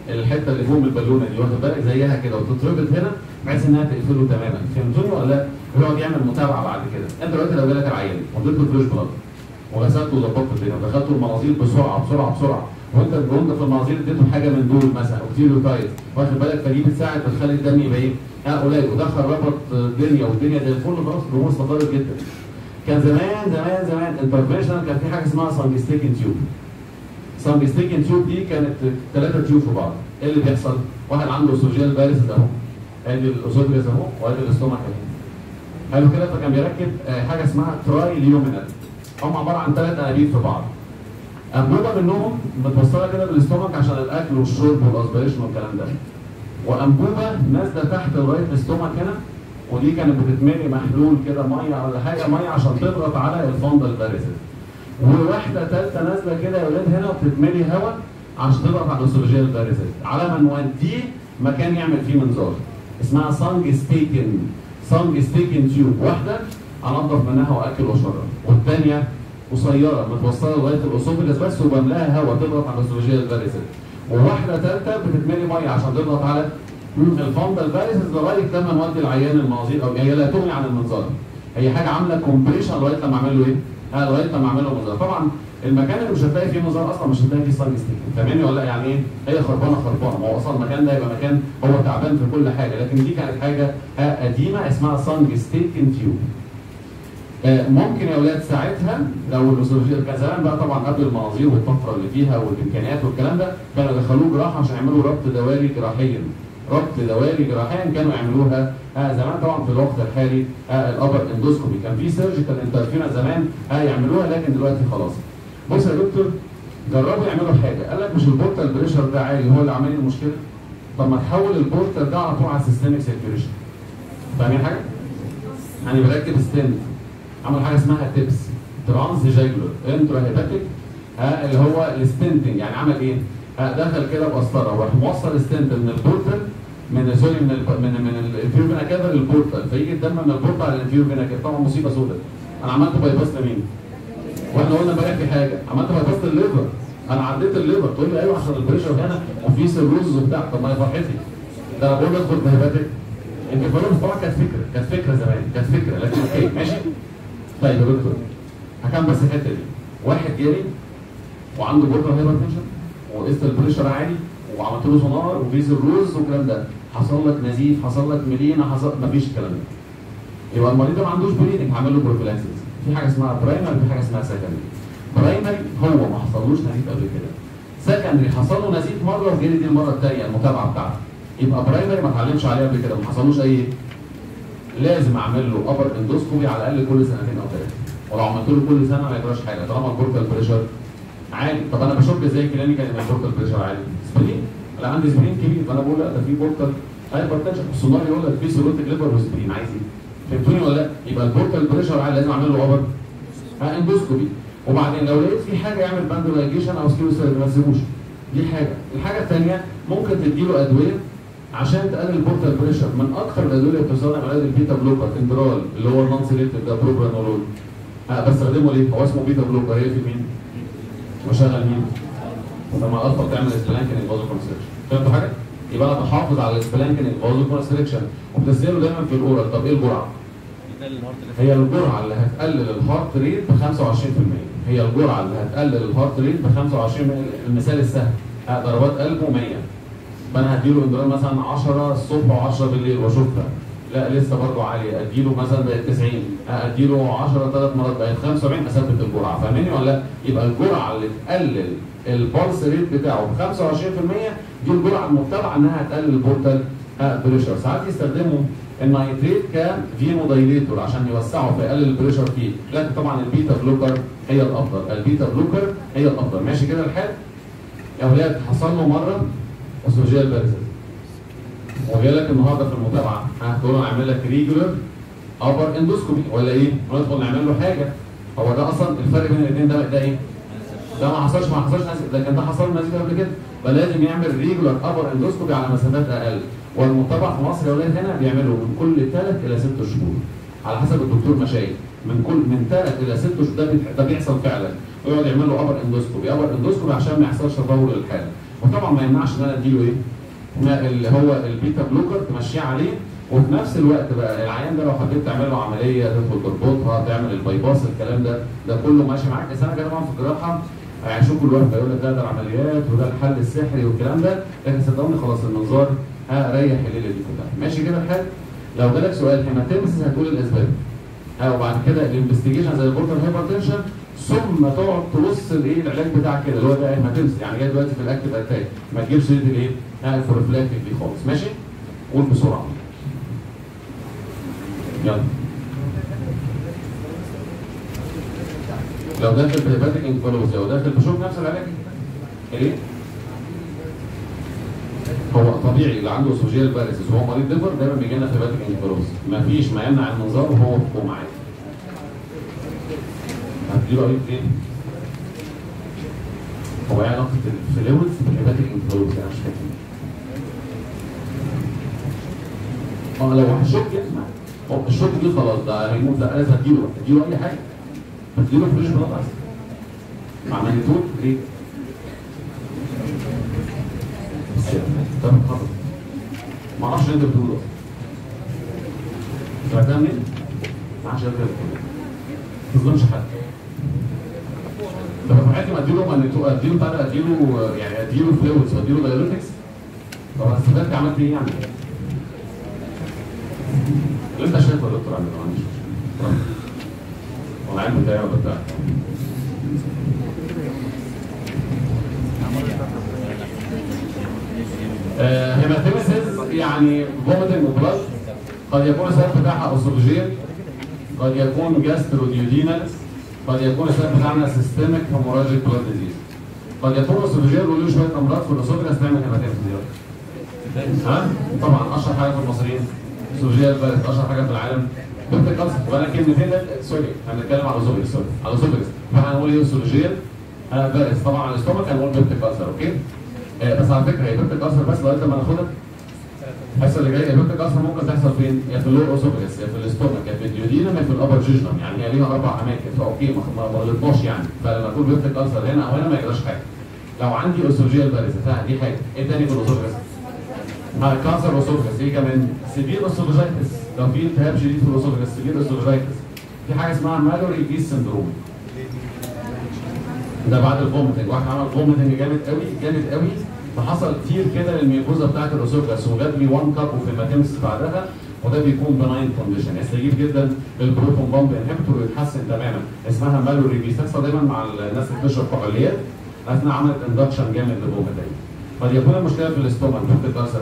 الحتة اللي فوق البالونة دي واخد بالك؟ زيها كده وتتربط هنا بحيث إنها تقفله تماما. فهمتوني ولا لأ؟ ويقعد يعمل متابعة بعد كده. أنت دلوقتي لو جالك العيان واديت له fluids blood وغسلته وظبطت الدنيا ودخلته المناظير بسرعة بسرعة بسرعة وانت وانت في المناظير اديته حاجة من دول مثلا octreotide واخد بالك فدي بتساعد بتخلي الدم يبقى إيه؟ آه قليل ودخل ربط الدنيا والدنيا زي الفل خلاص الأمور استقرت جدا. كان زمان زمان زمان interventional كان في حاجة اسمها Sengstaken tube. Sengstaken tube دي كانت ثلاثة tube في بعض. إيه اللي بيحصل؟ واحد عنده esophageal varices اهو. ادي ال esophagus اهو وادي ال stomach اهي. حلو كده فكان بيركب آه، حاجة اسمها tri luminal. هم عبارة عن ثلاث أنابيب في بعض. انبوبه منهم متوصلة كده بال stomach عشان الأكل والشرب وال aspiration والكلام ده. وأنبوبة نازلة تحت لغاية ال stomach هنا ودي كانت بتتملي محلول كده مية ولا حاجة مية عشان تضغط على ال fundal varices وواحدة ثالثه نازلة كده يا ولاد هنا وبتتملي هواء عشان تضغط على ال esophageal varices على ما نوديه مكان يعمل فيه منظار. اسمها Sengstaken Sengstaken tube واحدة انضف منها وأكل واشرب والثانيه قصيرة متوصله لغاية ال esophagus بس وبملاها هواء تضغط على ال esophageal varices وواحدة ثالثه بتتملي مية عشان تضغط على ال fundal varices لغاية لما نودي العيان المناظير أو هي لا تغني عن المنظار هي حاجة عاملة compression لغاية لما اعمل له إيه؟ ها لغاية لما اعمل له منظار طبعا المكان اللي مش هتلاقي فيه منظار أصلا مش هتلاقي فيه Sengstaken فاهمني ولا لا؟ يعني إيه؟ هي خربانة خربانة ما هو أصلا المكان ده يبقى مكان هو تعبان في كل حاجة لكن دي كانت حاجة ها قديمة اسمها Sengstaken tube آه، ممكن يا أولاد ساعتها لو ال esophageal كان زمان بقى طبعا قبل المناظير والطفره اللي فيها والإمكانيات والكلام ده كانوا يدخلوه جراحه عشان يعملوا ربط دوالي جراحيا. ربط دوالي جراحيا كانوا يعملوها آه زمان طبعا في الوقت الحالي آه ال upper endoscopy. كان في surgical interference زمان آه يعملوها لكن دلوقتي خلاص. بص يا دكتور جربوا يعملوا حاجة. قال لك مش ال portal pressure ده عالي هو اللي عامل المشكلة طب ما تحول ال portal ده على طول على ال systemic circulation فاهمين حاجة؟ يعني بركب stent عمل حاجة اسمها TIPS transjugular intrahepatic اللي هو ال stenting. يعني عمل إيه؟ ها دخل كده بقسطره وراح موصل stent من ال portal من sorry من ال من من ال inferior vena cava لل portal. فيجي الدم من ال portal على ال inferior vena cava طبعا مصيبة سوداء أنا عملت bypass لمين؟ وإحنا قلنا امبارح في حاجة. عملت باي باس للليفر أنا عديت ال liver. تقول لي أيوه عشان ال pressure هنا وفي cirrhosis وبتاع. طب ما هي فرحتي ده أنا بقول ادخل hepatic encephalopathy طبعا كانت فكرة. كانت فكرة زمان. كانت فكرة. لكن okay ماشي. طيب يا دكتور هكمل بس الحتة دي. واحد جالي وعنده portal hypertension وقست ال pressure عالي وعملت له سونار وفي cirrhosis والكلام ده. حصل لك نزيف حصل لك melena حصل مفيش الكلام ده. يبقى المريض ده ما عندوش bleeding هعمل له prophylaxis في حاجة اسمها primary في حاجة اسمها secondary primary هو ما حصلوش نزيف قبل كده. secondary حصل له نزيف مرة وجالي دي المرة الثانية المتابعة بتاعته. يبقى primary ما اتعلمش عليه قبل كده ما حصلوش اي لازم أعمل له upper endoscopy على الأقل كل سنتين أو ولو عملت له كل سنة ما يجراش حاجة طالما ال portal pressure عالي. طب أنا بشك إزاي clinical ان ال portal pressure عالي؟ spleen؟ أنا عندي spleen كبير فانا بقول لا ده في portal. hypertension السونار يقول لك في cirrhotic liver و spleen عايز إيه؟ فهمتوني ولا لا؟ يبقى ال portal pressure عالي لازم أعمل له upper endoscopy وبعدين لو لقيت في حاجة يعمل band ligation أو sclerotherapy ما تسيبوش. دي حاجة. الحاجة الثانية ممكن تديله أدوية عشان تقلل ال portal pressure من أكثر الأدوية اللي بتستخدم علاج ال beta blocker Inderal اللي هو ال non selective ده بروبرانولول بستخدمه ليه؟ هو اسمه beta blocker هي في مين؟ بشغل مين؟ لما الألفا تعمل splanchnic vasoconstriction فهمتوا حاجة؟ يبقى أنا بحافظ على ال splanchnic vasoconstriction وبتساله دايما في ال oral طب إيه الجرعة؟ هي الجرعة اللي هتقلل ال heart rate ب 25% هي الجرعة اللي هتقلل ال heart rate ب 25% المثال السهل أه ضربات قلبه 100 فأنا هديله Inderal مثلا 10 الصبح و10 بالليل وأشوفها لا لسه برضه عاليه أديله مثلا بقت 90 أديله 10 ثلاث مرات بقت 75 أثبت الجرعة. فاهمني ولا لأ؟ يبقى الجرعة اللي تقلل ال pulse rate بتاعه ب 25% دي الجرعة المتبعه إنها تقلل ال portal pressure ساعات يستخدموا ال nitrate ك venodilator عشان يوسعه فيقلل ال pressure فيه. لكن طبعا ال beta blocker هي الأفضل. ال beta blocker هي الأفضل. ماشي كده الحال؟ يا أولاد حصل له مرة؟ esophageal varices وجاي لك النهارده في المتابعة. هتقول له اعمل لك regular upper endoscopy ولا إيه؟ ندخل نعمل له حاجة. هو ده أصلا الفرق بين الاثنين ده ده إيه؟ ده ما حصلش ما حصلش نزيف لكن ده حصل نزيف قبل كده. فلازم يعمل regular upper endoscopy على مسافات أقل. والمتابعة في مصر يا هنا بيعملوا من كل ثلاث إلى ست شهور. على حسب الدكتور ما شايف من كل من ثلاث إلى ست شهور. ده ده بيحصل فعلا. ويقعد يعمل له upper endoscopy upper endoscopy عشان ما يحصلش تطور للحاله وطبعا ما يمنعش إن أنا أديله إيه؟ اللي هو ال beta blocker تمشيه عليه وفي نفس الوقت بقى العيان ده لو حبيت تعمل له عملية تدخل تربطها تعمل ال bypass الكلام ده ده كله ماشي معاك. بس أنا طبعا في الجراحه هيشوفوا الوقت يقول لك ده ده العمليات وده الحل السحري والكلام ده لكن صدقوني خلاص المنظار ها ريح الليلة دي كلها ماشي كده الحال؟ لو جالك سؤال hematemesis هتقول الأسباب. ها وبعد كده ال investigation زي ال portal hypertension ثم تقعد تبص الايه العلاج بتاعك كده اللي هو ده hematemesis يعني جاي دلوقتي في ال active attack ما تجيبش سيره الايه؟ ها ال prophylactic دي خالص. ماشي؟ قول بسرعة. يلا. لو داخل في hepatic encephalopathy لو داخل بشوف نفس العلاج إيه؟ هو الطبيعي اللي عنده اسوجيال فاريسز وهو مريض ليفر دايما بيجي لنا في باتيك انكلوز مفيش ما يمنع المنظار وهو عادي. هتجيله قريب فين؟ هو إيه علاقة الفلويدز بالهيباتيك انكلوز أنا مش فاهم آه لو هشك يسمع هو الشوك دي خلاص ده هيموت لا لازم هديله هديله أي حاجة. هديله فريش بلاد احسن مع مانيتود إيه؟ طب خلاص ما أعرفش اللي أنت بتقوله. سمعتها منين؟ ما أعرفش كده. ما تظلمش حد. طب في حياتي ما اديله أديله أديله يعني أديله فلويدز وأديله دايوريتكس طب أنا استفدت عملت إيه يعني؟ أنت شايفه يا دكتور عندنا ما عنديش مشكلة. بتاعي ولا بتاعك؟ hematemesis يعني vomiting و blood قد يكون السبب بتاعها esophageal قد يكون gastroduodenal قد يكون السبب بتاعنا systemic hemorrhagic blood disease قد يكون esophageal وله شوية امراض في ال esophagus تعمل hematemesis ها طبعا اشهر حاجة في المصريين esophageal varices اشهر حاجة في العالم ولكن كلمتين sorry هنتكلم على esophagus sorry على esophagus فهنقول إيه esophageal varices طبعا على ال stomach هنقول cancer okay بس على فكره هي peptic ulcer بس لغايه لما ناخدها الحصه اللي جاية peptic ulcer ممكن تحصل فين؟ يا في ال lower esophagus يا في ال stomach يا في ال duodenum يا في ال upper jejunum يعني هي ليها أربع أماكن ف okay ما غلطناش يعني. فلما اكون peptic ulcer هنا أو هنا ما يجراش حاجة. لو عندي esophageal varices دي حاجة. إيه تاني في ال esophagus؟ مع cancer esophagus إيه كمان؟ severe esophagitis لو في التهاب شديد في ال esophagus severe esophagitis في حاجة اسمها Mallory Weiss syndrome. ده بعد ال vomiting. واحد عمل vomiting جامد قوي جامد قوي. فحصل كتير كده لل mucosa بتاعت ال esophagus وجاب لي 1 كاب و hematemesis بعدها وده بيكون benign condition يستجيب جدا لل proton pump inhibitor ويتحسن تماما. اسمها Mallory Weiss تحصل دايما مع الناس اللي بتشرب فعاليات أثناء عملت induction جامد لل vomiting قد يكون المشكلة في ال stomach ممكن تحصل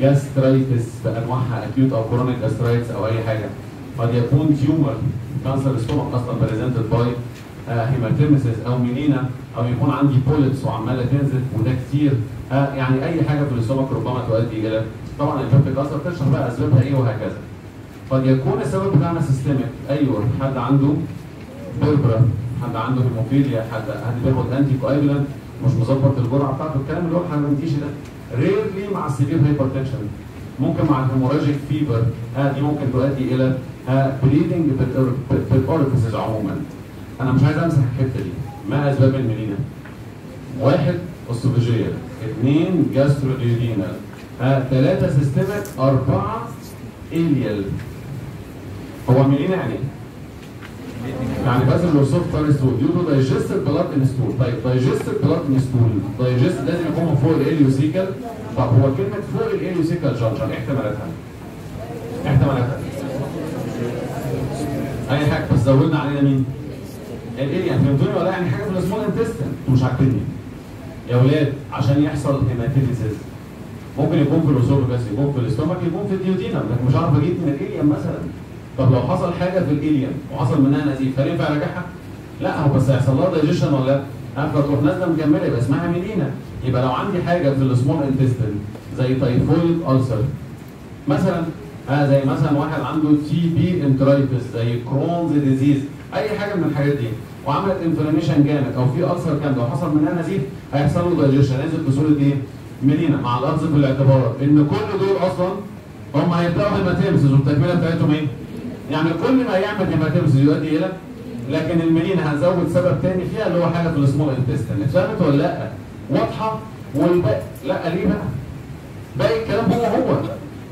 gastritis بأنواعها acute أو chronic gastritis أو أي حاجة. قد يكون tumor cancer stomach أصلا presented by hematemesis أو melena أو يكون عندي polyps وعمالة تنزف وده كتير. آه، يعني أي حاجة في ال stomach ربما تؤدي إلى طبعا ال peptic ulcer تشرح بقى أسبابها إيه وهكذا. قد يكون السبب بتاعنا systemic أيوه حد عنده purpura حد عنده هيموفيليا حد حد بياخد anticoagulant مش مظبط الجرعة بتاعته. الكلام اللي هو الحرمنتيشي ده. rarely مع ال severe hypertension ممكن مع ال hemorrhagic fever ها دي ممكن تؤدي إلى bleeding بال orifices عموما. أنا مش عايز أمسح الحتة دي. ما أسباب ال melena واحد esophageal اثنين gastroduodenal ها ثلاثة systemic أربعة ileal هو melena يعني؟ يعني بس الوصف فارس due to digested blood in stool طيب digested blood in stool digest لازم يكون من فوق ال ileocecal طب هو كلمة فوق ال ileocecal junction إيه احتمالاتها؟ احتمالاتها. أي حاجة. بس زودنا علينا مين؟ ال ilea فهمتوني ولا يعني حاجة في ال small intestine أنتوا مش عارفيني. يا أولاد عشان يحصل hematemesis ممكن يكون في ال esophagus يكون في ال stomach يكون في ال duodenum لكن مش عارف أجيب من ال ileum مثلا. طب لو حصل حاجة في ال ileum وحصل منها نزيف هل ينفع أراجعها؟ لا هو بس هيحصل لها دايجيشن ولا لا؟ ها، فتروح نازله مكملة يبقى اسمها melena. يبقى لو عندي حاجة في ال small intestine زي typhoid ulcer مثلا ها زي مثلا واحد عنده TB enteritis زي Crohn's disease أي حاجة من الحاجات دي. وعملت inflammation جامد أو في ulcer جامد أو حصل منها نزيف هيحصل له دايجيشن نازل بصوره إيه؟ melena مع الاخذ في الاعتبار إن كل دول أصلا هم هيبدأوا hematemesis والتكملة بتاعتهم إيه؟ يعني كل ما يعمل hematemesis يؤدي إلى لكن ال melena هنزود سبب تاني فيها اللي هو حاجة في ال small intestine اتفهمت ولا لأ؟ واضحة والباقي لأ ليه بقى؟ باقي الكلام هو هو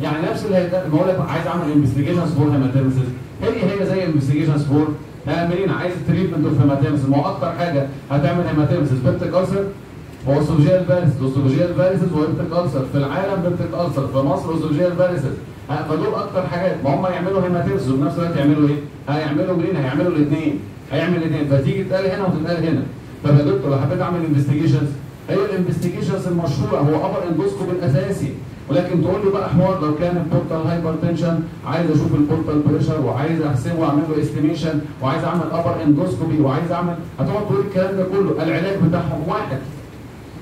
يعني نفس اللي بقول لك عايز أعمل investigations for hematemesis هي هي زي investigations for melena عايز treatment of hematemesis ما هو أكتر حاجة هتعمل hematemesis peptic ulcer هو esophageal varices esophageal varices و peptic ulcer في العالم peptic ulcer في مصر esophageal varices ها، فدول أكتر حاجات. ما هم يعملوا hematemesis وفي نفس الوقت يعملوا إيه؟ هيعملوا melena هيعملوا الاثنين. هيعمل الاثنين. فتيجي تتقال هنا وتتقال هنا. طب يا دكتور لو حبيت أعمل investigations هي ال investigations المشهورة. هو upper endoscope الأساسي. ولكن تقول لي بقى حوار لو كان ال portal hypertension عايز أشوف ال portal pressure وعايز أحسبه وأعمل له estimation وعايز أعمل upper endoscopy وعايز أعمل هتقعد تقول الكلام ده كله. العلاج بتاعهم واحد.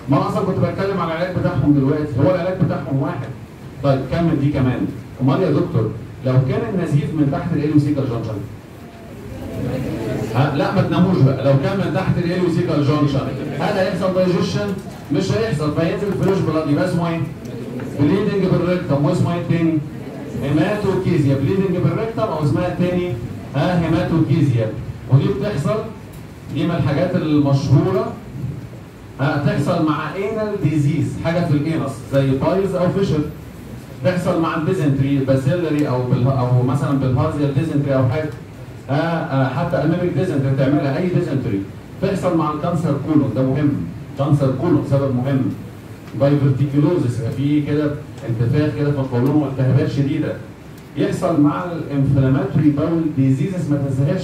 ما أنا أصلا كنت بتكلم على العلاج بتاعهم دلوقتي. هو العلاج بتاعهم واحد. طيب كمل دي كمان. أمال يا دكتور لو كان النزيف من تحت ال ileocecal junction ها؟ لا ما تناموش بقى. لو كان من تحت ال ileocecal junction هل هيحصل دايجيشن مش هيحصل. فينزل fresh blood يبقى اسمه إيه؟ bleeding per rectum واسمه إيه التاني hematochezia bleeding per rectum أو اسمها التاني ها hematochezia ودي بتحصل دي من الحاجات المشهورة. هتحصل مع anal disease حاجة في ال anus زي piles أو fissure تحصل مع ال dysentery bacillary أو بال أو مثلا bilharzial dysentery أو حاجة. آه حتى ال amoebic dysentery تعملها أي dysentery تحصل مع ال cancer colon ده مهم. cancer colon سبب مهم. diverticulosis يبقى في كده انتفاخ كده في القولون والتهابات شديدة. يحصل مع ال inflammatory bowel diseases ما تنساهاش.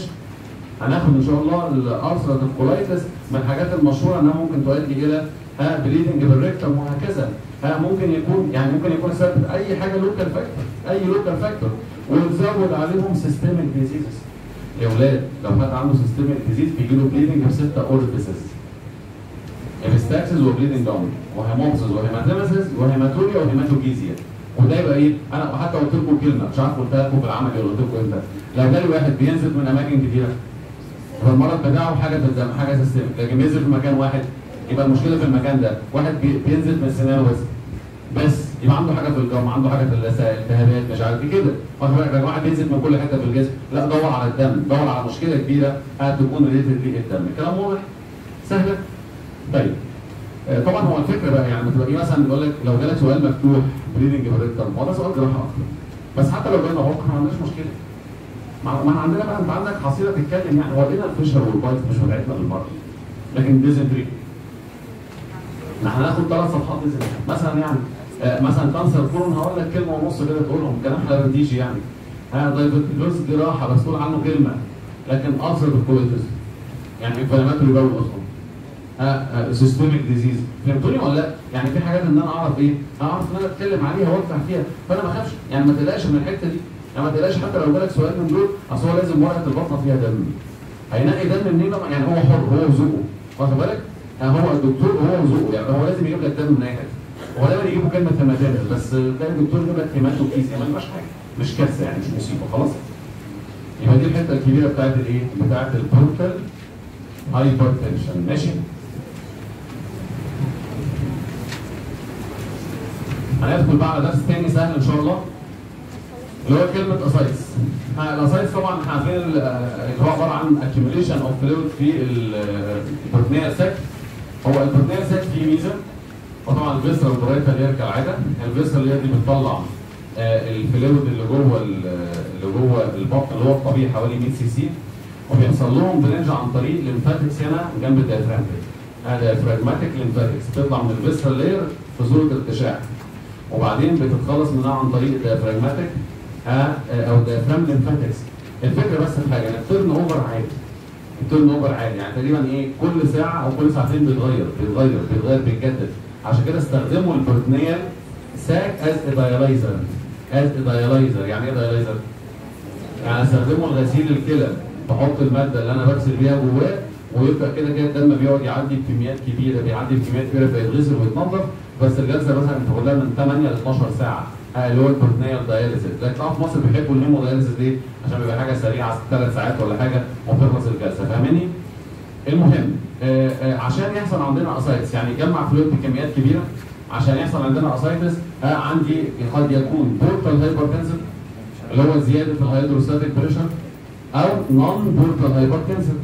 هناخد إن شاء الله ال ulcerative colitis من الحاجات المشهورة إنها ممكن تؤدي إلى ها bleeding per rectum وهكذا. ها ممكن يكون يعني ممكن يكون سبب أي حاجة local factor أي local factor ونزود عليهم systemic diseases يا أولاد لو حد عنده systemic disease بيجي له بليدنج بسته اورفيسز هيمستاكسس وبليدنج داون وهيموبسس وهيماتيمسس وهيماتوريا وهيماتوجيزيا وده يبقى إيه؟ أنا حتى قلت لكم كلمة مش عارف قلتها لكم في العمل ولا قلت لكم إمتى. لو جالي واحد بينزل من أماكن كتيرة فالمرض بتاعه حاجة في الدم حاجة systemic لكن بينزل في مكان واحد يبقى المشكلة في المكان ده. واحد بي- بينزل من سنانه بس بس يبقى عنده حاجة في الجو عنده حاجة في اللثه التهابات مش عارف كده. لو واحد بينزل من كل حتة في الجسم. لا دور على الدم دور على مشكلة كبيرة هتكون ريليتد للدم كلام واضح؟ سهلة. طيب. آه، طبعا هو الفكرة بقى يعني إيه مثلا يقول لك لو جالك سؤال مفتوح بريدنج بالريكتم هو ده سؤال جراحة أكتر بس حتى لو جالنا عقم ما عندناش مشكلة. ما ما عندنا بقى انت عندك حصيلة تتكلم يعني هو لنا الفشل والبايت مش بتاعتنا بالمرة لكن ديزنتري إحنا هناخد ثلاث صفحات ديزنتري مثلا يعني آه، مثلا كانسر كورون هقول لك كلمة ونص كده تقولهم كلام حلبنديجي يعني. ها دايبيتيكوز جراحة بس تقول عنه كلمة. لكن ألسر بالكويتس يعني انفلاماتوري باول أصلا. سيستميك ديزيز فهمتوني ولا لا؟ يعني في حاجات إن أنا أعرف إيه؟ أعرف إن أنا أتكلم عليها وادفع فيها فأنا ما أخافش يعني ما تقلقش من الحتة دي يعني ما تقلقش حتى لو جالك سؤال من دول أصل هو لازم ورقه البطنة فيها دم هينقي دم منين؟ يعني هو حر هو وذوقه واخد بالك؟ يعني هو الدكتور هو وذوقه يعني هو لازم يجيب لك دم من أي حتة هو دايما يجيبوا كلمة hematemesis بس تلاقي الدكتور يجيب لك hematochezia ما يبقاش حاجة مش كارثة يعني مش مصيبة خلاص؟ يبقى دي الحتة الكبيرة بتاعت الإيه؟ بتاعت ال portal hypertension ماشي؟ هندخل بقى على درس تاني سهل إن شاء الله اللي هو كلمة ascites ال ascites طبعا إحنا عارفين آه، اللي هو عبارة عن accumulation of fluid في ال peritoneal sac هو ال peritoneal sac فيه ميزة وطبعا ال visceral parietal اللي هي كالعاده ال visceral اللي هي دي بتطلع آه، ال fluid اللي جوه ال- اللي جوه البطن اللي هو الطبيعي حوالي 100 سي سي. وبيحصل لهم drainage عن طريق lymphatics هنا جنب ال diaphragmatic diaphragmatic lymphatics بتطلع من ال visceral layer في صورة ارتشاح وبعدين بتتخلص منها عن طريق ال diaphragmatic ها أو ال diaphragm lymphatics الفكرة بس في حاجة ان ال turnover عادي. ال turnover عادي. يعني تقريبا إيه كل ساعة أو كل ساعتين بيتغير بيتغير بيتغير بيتجدد. عشان كده استخدموا ال peritoneal sac as dialyzer as dialyzer يعني إيه dialyzer؟ يعني استخدمه لغسيل الكلى. بحط المادة اللي أنا بغسل بيها جواه ويبقى كده كده الدم بيقعد يعدي بكميات كبيرة بيعدي بكميات كبيرة فيتغسل ويتنضف بس الجلسة مثلا بتاخد لها من 8 ل 12 ساعة آه، اللي هو ال peritoneal dialysis لكن في مصر بيحبوا ال hemodialysis ليه؟ عشان بيبقى حاجة سريعة ثلاث ساعات ولا حاجة وتخلص الجلسة فاهماني؟ المهم آه، آه، عشان يحصل عندنا ascites يعني يجمع fluid بكميات كبيرة عشان يحصل عندنا ascites عندي قد يكون portal hypertension اللي هو زيادة ال hydrostatic pressure أو non-portal hypertension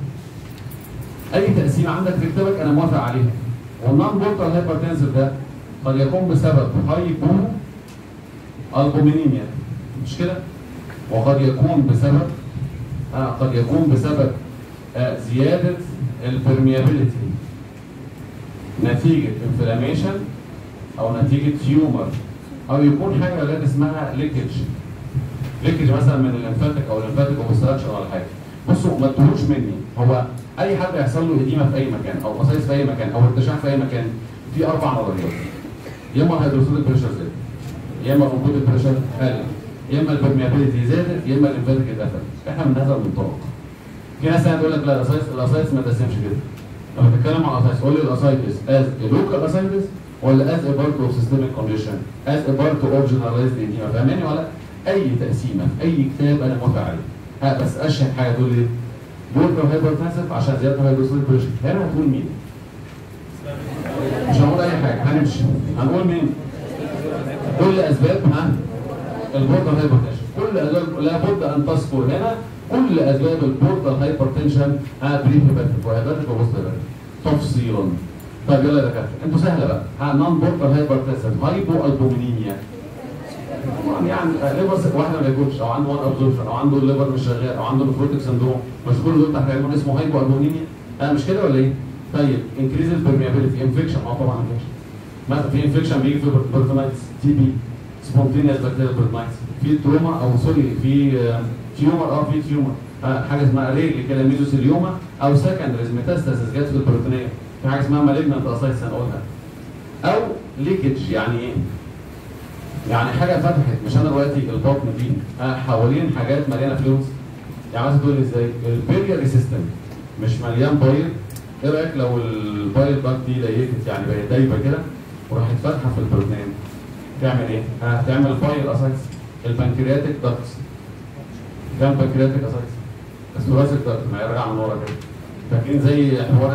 أي تقسيم عندك في كتابك أنا موافق عليها وال non-portal hypertension ده قد يكون بسبب hypoalbuminemia مش كده؟ وقد يكون بسبب آه قد يكون بسبب آه زيادة ال permeability نتيجة inflammation أو نتيجة tumor أو يكون حاجة ولاد اسمها leakage leakage مثلا من ال lymphatic أو ال lymphatic obstruction ولا حاجة. بصوا ما تدوش مني. هو أي حد يحصل له edema في أي مكان أو قصيص في أي مكان أو ارتشاح في أي مكان في أربع نظريات. يا اما ال hydrostatic pressure زاد. يا اما oncotic pressure قل يا اما ال permeability زادت يا اما ال lymphatic اتقفل إحنا من هذا المنطلق. في ناس تانية تقول لك لا الاسايس الأسايس ما تقسمش كده. لما تتكلم عن ascites قول لي ال ascites is local ascites ولا as part of systemic condition as part of generalized edema فاهماني ولا؟ أي تقسيمة في أي كتاب أنا موافق عليه بس أشهر حاجة تقول لي portal hypertensive عشان زيادة hydrostatic pressure هنا هتقول مين؟ مش هنمشي. هنقول مين؟ كل أسباب ها؟ ال portal hypertension كل أسباب لابد أن تذكر هنا كل أسباب ال portal hypertension ها prehepatic و hepatic و posthepatic تفصيلا. طيب يلا يا دكاترة. أنتوا سهلة بقى. non-portal hypertension hypoalbuminemia طبعا يعني ليفر واحد ما ياكلش أو عنده malabsorption أو عنده ال liver مش شغال أو عنده nephrotic syndrome مش كل دول تحت اسمه hypoalbuminemia آه مش كده ولا إيه؟ طيب increase ال permeability infection آه طبعا infection مثلا في infection بيجي في peritonitis TB. spontaneous bacterial peritonitis في trauma أو sorry في tumor آه في tumor آه حاجة اسمها rare كده mesothelioma أو secondaries metastasis جت في ال peritoneum في حاجة اسمها malignant ascites هنقولها أو leakage يعني إيه؟ يعني حاجة فتحت. مش أنا دلوقتي البطن دي. آه حوالين حاجات مليانة fluids يعني مثلا تقول إزاي؟ ال biliary system مش مليان bile. إيه رأيك لو ال bile duct دي ضيقت يعني بقت دايبة كده؟ وراحت فاتحه في ال peritoneum تعمل إيه؟ هتعمل bile ascites ال pancreatic ducts كام pancreatic ascites؟ ال thoracic duct ما يرجع من ورا كده فاكرين زي حوار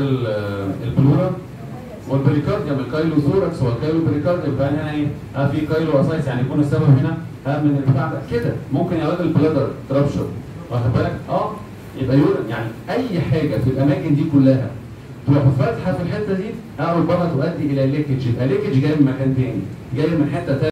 ال pleura وال pericardium ال chylothorax وال chylopericardium يبقى هنا إيه؟ آه في chylous ascites يعني يكون السبب هنا آه من البتاع ده كده ممكن يعود ال bladder rupture واخد بالك؟ آه يبقى urine يعني أي حاجة في الأماكن دي كلها تروح فاتحه في الحتة دي أو ربما تؤدي إلى leakage يبقى جاي من مكان تاني جاي من حتة تانية.